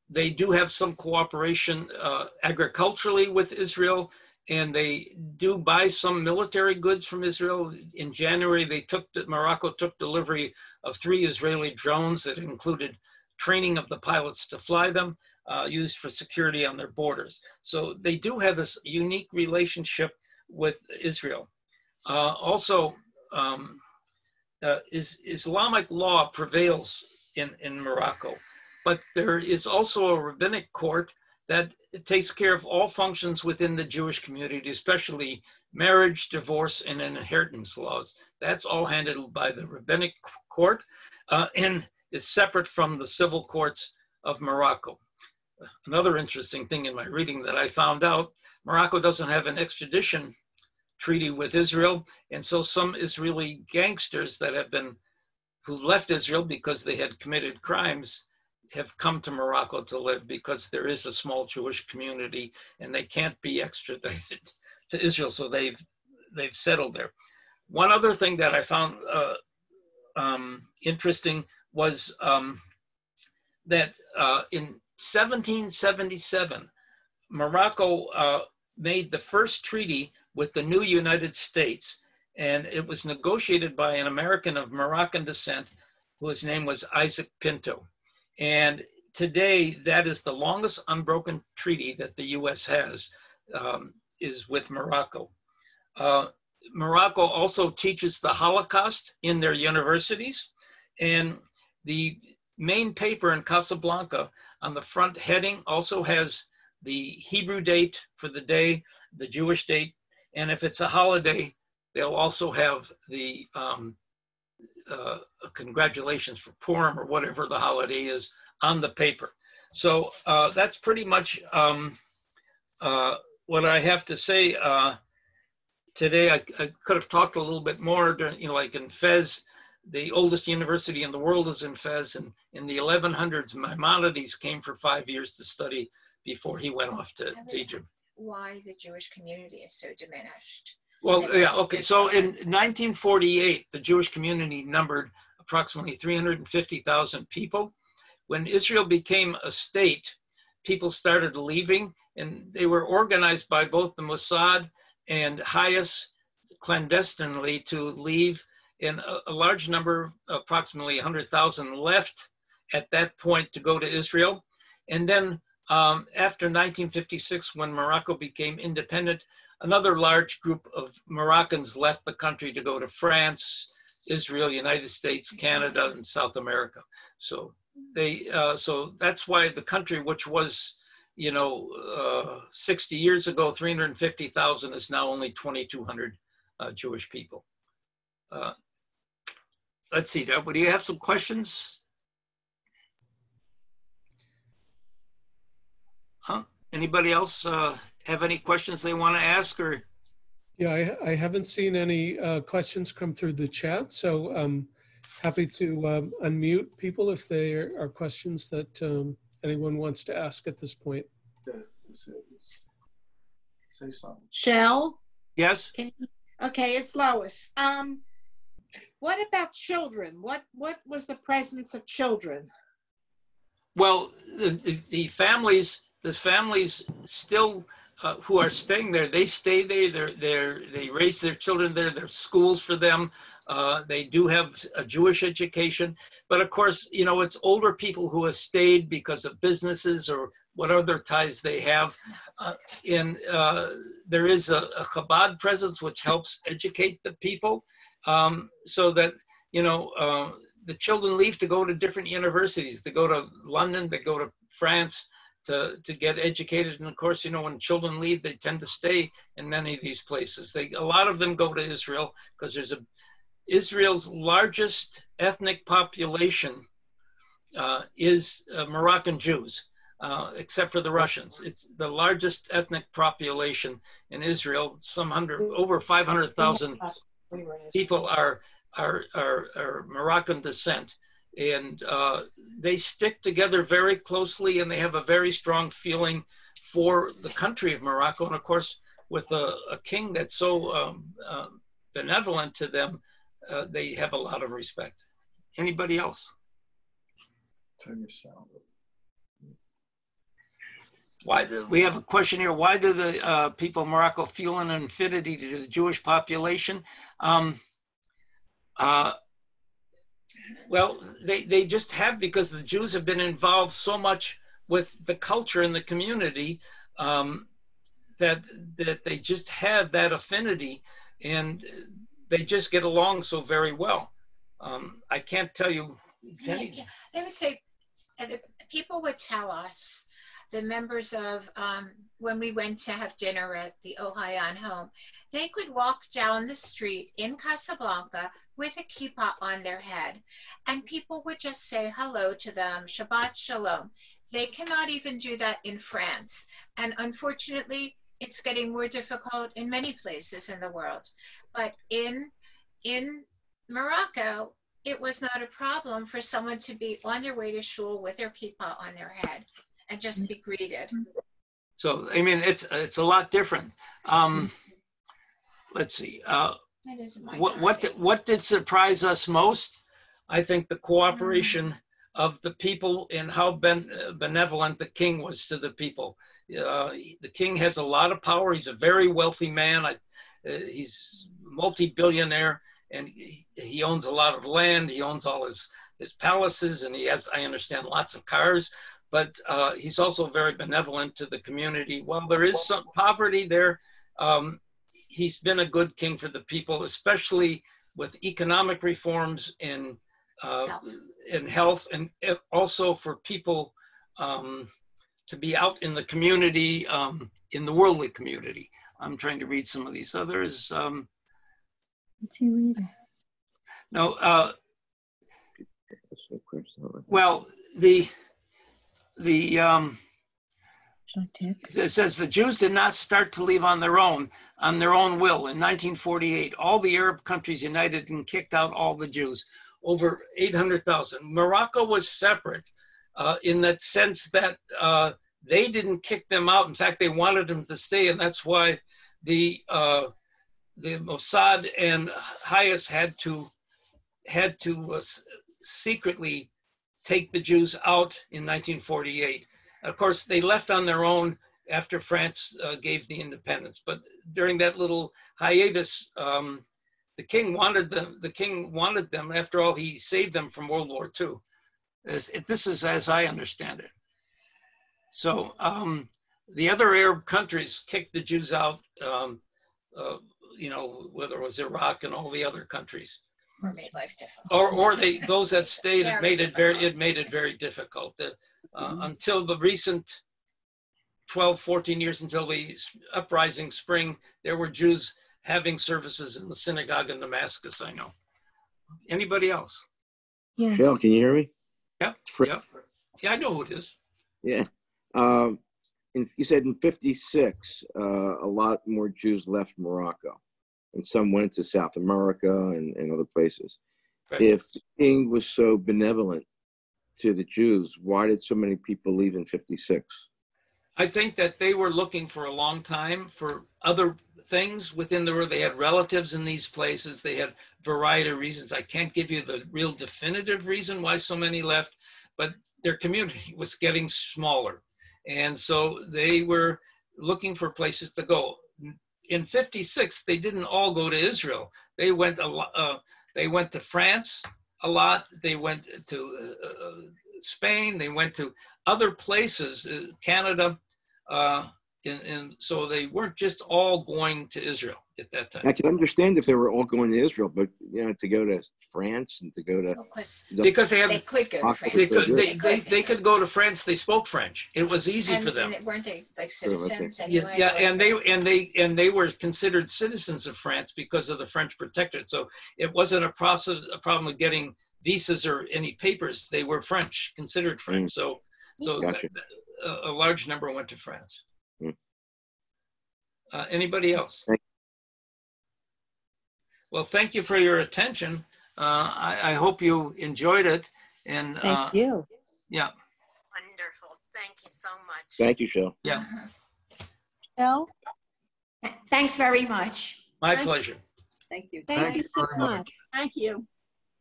they do have some cooperation uh, agriculturally with Israel, and they do buy some military goods from Israel. In January, they took Morocco took delivery of three Israeli drones that included training of the pilots to fly them, uh, used for security on their borders. So they do have this unique relationship with Israel. Uh, also, um, uh, is Islamic law prevails in, in Morocco. But there is also a rabbinic court that takes care of all functions within the Jewish community, especially marriage, divorce, and inheritance laws. That's all handled by the rabbinic court uh, and is separate from the civil courts of Morocco. Another interesting thing in my reading that I found out, Morocco doesn't have an extradition treaty with Israel, and so some Israeli gangsters that have been, who left Israel because they had committed crimes, have come to Morocco to live because there is a small Jewish community and they can't be extradited to Israel, so they've they've settled there. One other thing that I found uh, um, interesting was um, that uh, in 1777, Morocco uh, made the first treaty with the new United States, and it was negotiated by an American of Moroccan descent whose name was Isaac Pinto. And today, that is the longest unbroken treaty that the US has, um, is with Morocco. Uh, Morocco also teaches the Holocaust in their universities. And the main paper in Casablanca on the front heading also has the Hebrew date for the day, the Jewish date, and if it's a holiday, they'll also have the um, uh, congratulations for Purim or whatever the holiday is on the paper. So uh, that's pretty much um, uh, what I have to say uh, today. I, I, could have talked a little bit more during, you know, like in Fez, the oldest university in the world is in Fez. And in the 1100s, Maimonides came for five years to study before he went off to, to Egypt. Why the Jewish community is so diminished. Well, yeah, okay. So in 1948, the Jewish community numbered approximately 350,000 people. When Israel became a state, people started leaving, and they were organized by both the Mossad and HIAS clandestinely to leave. And a, a large number, approximately 100,000, left at that point to go to Israel. And then um, after 1956, when Morocco became independent, another large group of Moroccans left the country to go to France, Israel, United States, Canada, and South America. So they, uh, so that's why the country, which was, you know, uh, 60 years ago, 350,000 is now only 2,200 uh, Jewish people. Let's see, Deborah, do you have some questions? Huh? Anybody else uh, have any questions they want to ask or? Yeah, I, I haven't seen any uh, questions come through the chat, so I'm happy to um, unmute people if there are questions that um, anyone wants to ask at this point. Say something. Shell, Yes? can you, okay, it's Lois. Um, what about children? What, what was the presence of children? Well, the, the, the families, the families still uh, who are staying there, they stay there. They're, they're, they raise their children there. There's schools for them. Uh, they do have a Jewish education. But of course, you know, it's older people who have stayed because of businesses or what other ties they have. Uh, and uh, there is a, a Chabad presence which helps educate the people um, so that, you know, uh, the children leave to go to different universities. They go to London, they go to France to, to get educated. And of course, you know, when children leave, they tend to stay in many of these places. They, a lot of them go to Israel because there's a, Israel's largest ethnic population uh, is uh, Moroccan Jews, uh, except for the Russians. It's the largest ethnic population in Israel. Some hundred, over 500,000 people are are, are, are Moroccan descent. And uh, they stick together very closely and they have a very strong feeling for the country of Morocco. And of course, with a, a king that's so um, uh, benevolent to them, uh, they have a lot of respect. Anybody else? Turn your sound. Why do, we have a question here. Why do the uh, people of Morocco feel an affinity to the Jewish population? Um, uh, well, they, they just have because the Jews have been involved so much with the culture and the community um, that that they just have that affinity and they just get along so very well. Um, I can't tell you. Jenny, They would say, uh, people would tell us, the members of, um, when we went to have dinner at the Ohayon home, they could walk down the street in Casablanca with a kippah on their head, and people would just say hello to them, Shabbat Shalom. They cannot even do that in France. And unfortunately, it's getting more difficult in many places in the world. But in in Morocco, it was not a problem for someone to be on their way to shul with their kippah on their head and just be greeted. so I mean, it's it's a lot different. Um, let's see. Uh, That is my what what did, what did surprise us most? I think the cooperation of the people and how ben, uh, benevolent the king was to the people. Uh, the king has a lot of power. He's a very wealthy man. I, uh, he's multi-billionaire, and he, he owns a lot of land. He owns all his his palaces, and he has, I understand, lots of cars. But uh, he's also very benevolent to the community. While there is some poverty there, um, he's been a good king for the people, especially with economic reforms in uh, Health. in health, and also for people um, to be out in the community, um, in the worldly community. I'm trying to read some of these others. Um, What's he reading? no, uh, well, the the um, Should I text? it says the Jews did not start to leave on their own, on their own will. In 1948, all the Arab countries united and kicked out all the Jews. over 800,000. Morocco was separate uh, in that sense that uh, they didn't kick them out. In fact, they wanted them to stay, and that's why the uh, the Mossad and HIAS had to had to uh, secretly take the Jews out in 1948. Of course, they left on their own after France uh, gave the independence. But during that little hiatus, um, the king wanted them. The king wanted them. After all, he saved them from World War II. This, this is as I understand it. So um, the other Arab countries kicked the Jews out. Um, uh, you know, whether it was Iraq and all the other countries Or made life difficult. or or they those that stayed it made it very difficult. it made it very difficult The- uh, until the recent 12 14 years until the uprising spring there were jews having services in the synagogue in damascus i know anybody else Yes. Phil, can you hear me? yeah Fr- yeah yeah i know who it is Yeah. Um, in, you said in 56, uh, a lot more Jews left Morocco, and some went to South America and, and other places. Right. If the king was so benevolent to the Jews, why did so many people leave in 56? I think that they were looking for a long time for other things within the world. They had relatives in these places. They had variety of reasons. I can't give you the real definitive reason why so many left, but their community was getting smaller. And so they were looking for places to go. In 56, they didn't all go to Israel. They went a lot, uh, they went to France a lot. They went to uh, Spain. They went to other places, uh, Canada, uh, and, and so they weren't just all going to Israel at that time. I can understand if they were all going to Israel, but you know, to go to France and to go to Because Because they they could go to Awkward. they France. could, they, they, they could go to France, they spoke French. It was easy And- for them. and Weren't they like Sure, okay. citizens Yeah, anyway? yeah, or- and they, and they, and they were considered citizens of France because of the French protectorate. So it wasn't a process, a problem of getting visas or any papers. They were French, considered French. So, so Gotcha. th- th- a, a large number went to France. Hmm. Uh, anybody else? Thank- Well, thank you for your attention. Uh, I, I hope you enjoyed it and, uh, Thank you. yeah, Wonderful. Thank you so much. Thank you, Phil. yeah, Phil? Thanks very much. my Thank- pleasure. Thank you. Thank you so much. Thank you.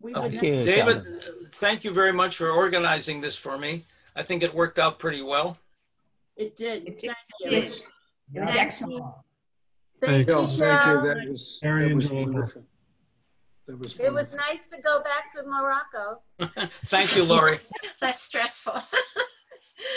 We would Okay. not- David, Sheldon. uh, thank you very much for organizing this for me. I think it worked out pretty well. It did. It did. Thank you. Yes. It was excellent. Thank Bill, you. thank you. That was, Very that was enjoyable. wonderful. That was It was nice to go back to Morocco. Thank you, Lori. Less stressful.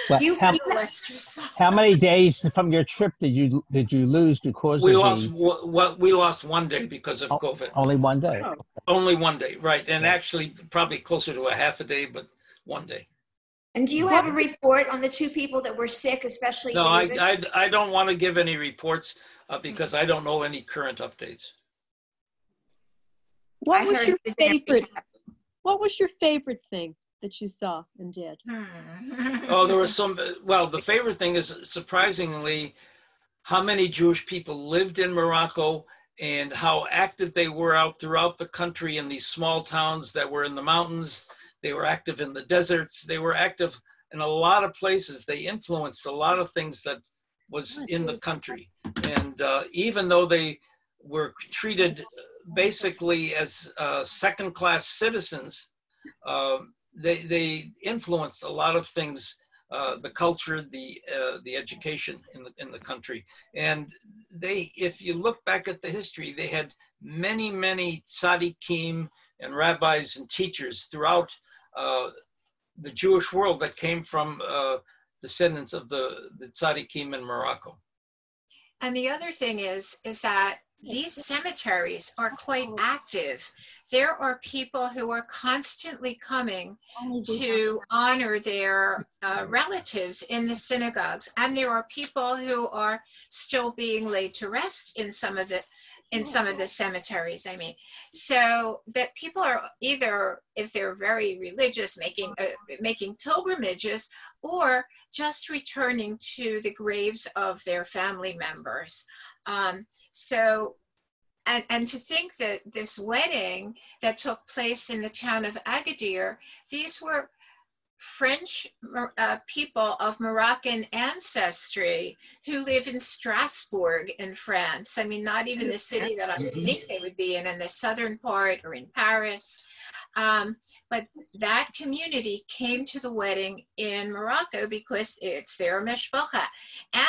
Well, You- how, you- Less stressful. how many days from your trip did you did you lose because We of lost, the, w- well, we lost one day because of Oh. COVID. only one day? Oh. Only one day, right. And Yeah. actually probably closer to a half a day, but one day. And do you have a report on the two people that were sick, especially No, I, David? I, I don't want to give any reports uh, because I don't know any current updates. I What was your was favorite? What was your favorite thing that you saw and did? Hmm. Oh, there was some, well, the favorite thing is surprisingly how many Jewish people lived in Morocco and how active they were out throughout the country in these small towns that were in the mountains. They were active in the deserts. They were active in a lot of places. They influenced a lot of things that was in the country. And uh, even though they were treated basically as uh, second-class citizens, um, they they influenced a lot of things, uh, the culture, the uh, the education in the in the country. And they, if you look back at the history, they had many many tzaddikim and rabbis and teachers throughout uh, the Jewish world that came from uh, descendants of the the tzaddikim in Morocco. And the other thing is, is that these cemeteries are quite active. There are people who are constantly coming to honor their uh, relatives in the synagogues. And there are people who are still being laid to rest in some of the in some of the cemeteries i mean so that people are either if they're very religious making uh, making pilgrimages or just returning to the graves of their family members um, so and, and to think that this wedding that took place in the town of Agadir, these were French uh, people of Moroccan ancestry who live in Strasbourg in France. I mean, not even the city that I think they would be in, in the southern part or in Paris. Um, but that community came to the wedding in Morocco because it's their mishpacha.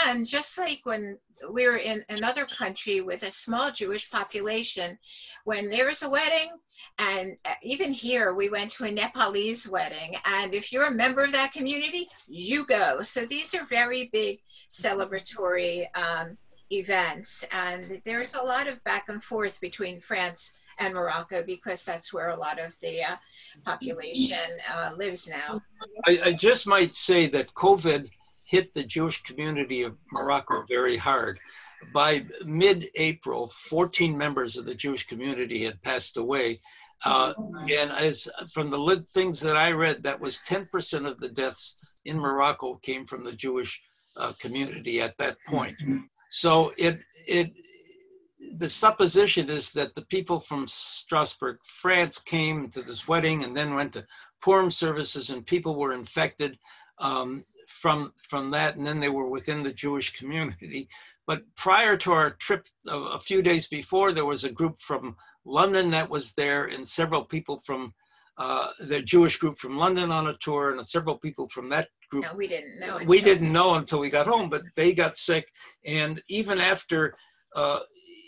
And just like when we were in another country with a small Jewish population, when there is a wedding, and even here, we went to a Nepalese wedding. And if you're a member of that community, you go. So these are very big celebratory um, events. And there's a lot of back and forth between France and Morocco because that's where a lot of the uh, population uh, lives now. I, I just might say that COVID hit the Jewish community of Morocco very hard. By mid-April, 14 members of the Jewish community had passed away. Uh, and as from the things that I read, that was 10% of the deaths in Morocco came from the Jewish uh, community at that point. So it it the supposition is that the people from Strasbourg, France, came to this wedding and then went to Purim services, and people were infected um, from from that, and then they were within the Jewish community. But prior to our trip, a, a few days before, there was a group from London that was there, and several people from uh, the Jewish group from London on a tour, and several people from that group No, we didn't know. we until- didn't know until we got home, but they got sick. And even after, uh,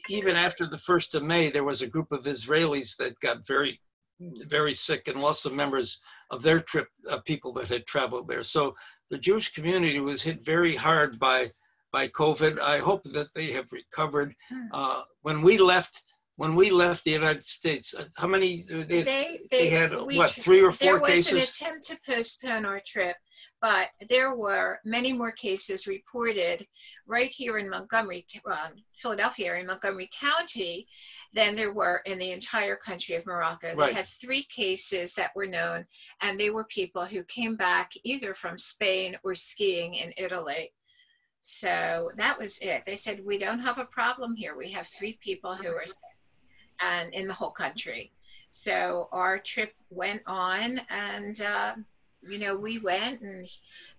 even after the first of May, there was a group of Israelis that got very, very sick and lost some members of their trip, uh, people that had traveled there. So the Jewish community was hit very hard by, by COVID. I hope that they have recovered. Uh, when we left, when we left the United States, uh, how many? They, They, they they, had we what three or four cases? There was an attempt to postpone our trip, but there were many more cases reported right here in Montgomery, um, Philadelphia, in Montgomery County, than there were in the entire country of Morocco. They Right. had three cases that were known, and they were people who came back either from Spain or skiing in Italy. So that was it. They said, we don't have a problem here. We have three people who are sick and in the whole country. So our trip went on and, uh, you know, we went and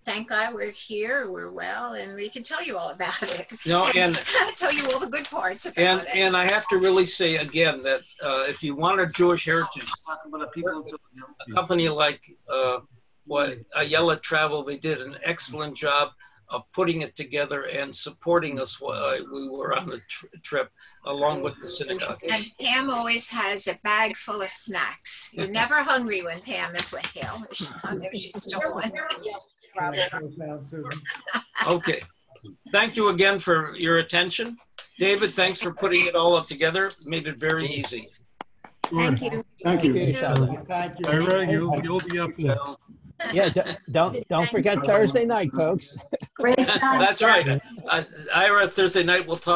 thank God we're here, we're well, and we can tell you all about it. No, and tell you all the good parts about And, it. and I have to really say again that uh, if you want a Jewish heritage, a company like uh, what Ayelet Travel, they did an excellent job of putting it together and supporting us while we were on the tr- trip, along with the synagogue. And Pam always has a bag full of snacks. You're never hungry when Pam is with you. She- I know she's still one. Okay. Thank you again for your attention. David, thanks for putting it all up together. Made it very easy. Thank you. Thank you. Thank you. Ira, you'll, you'll be up next. Yeah, don't, don't forget Thursday night, folks. That's right. Uh, Ira, Thursday night, we'll talk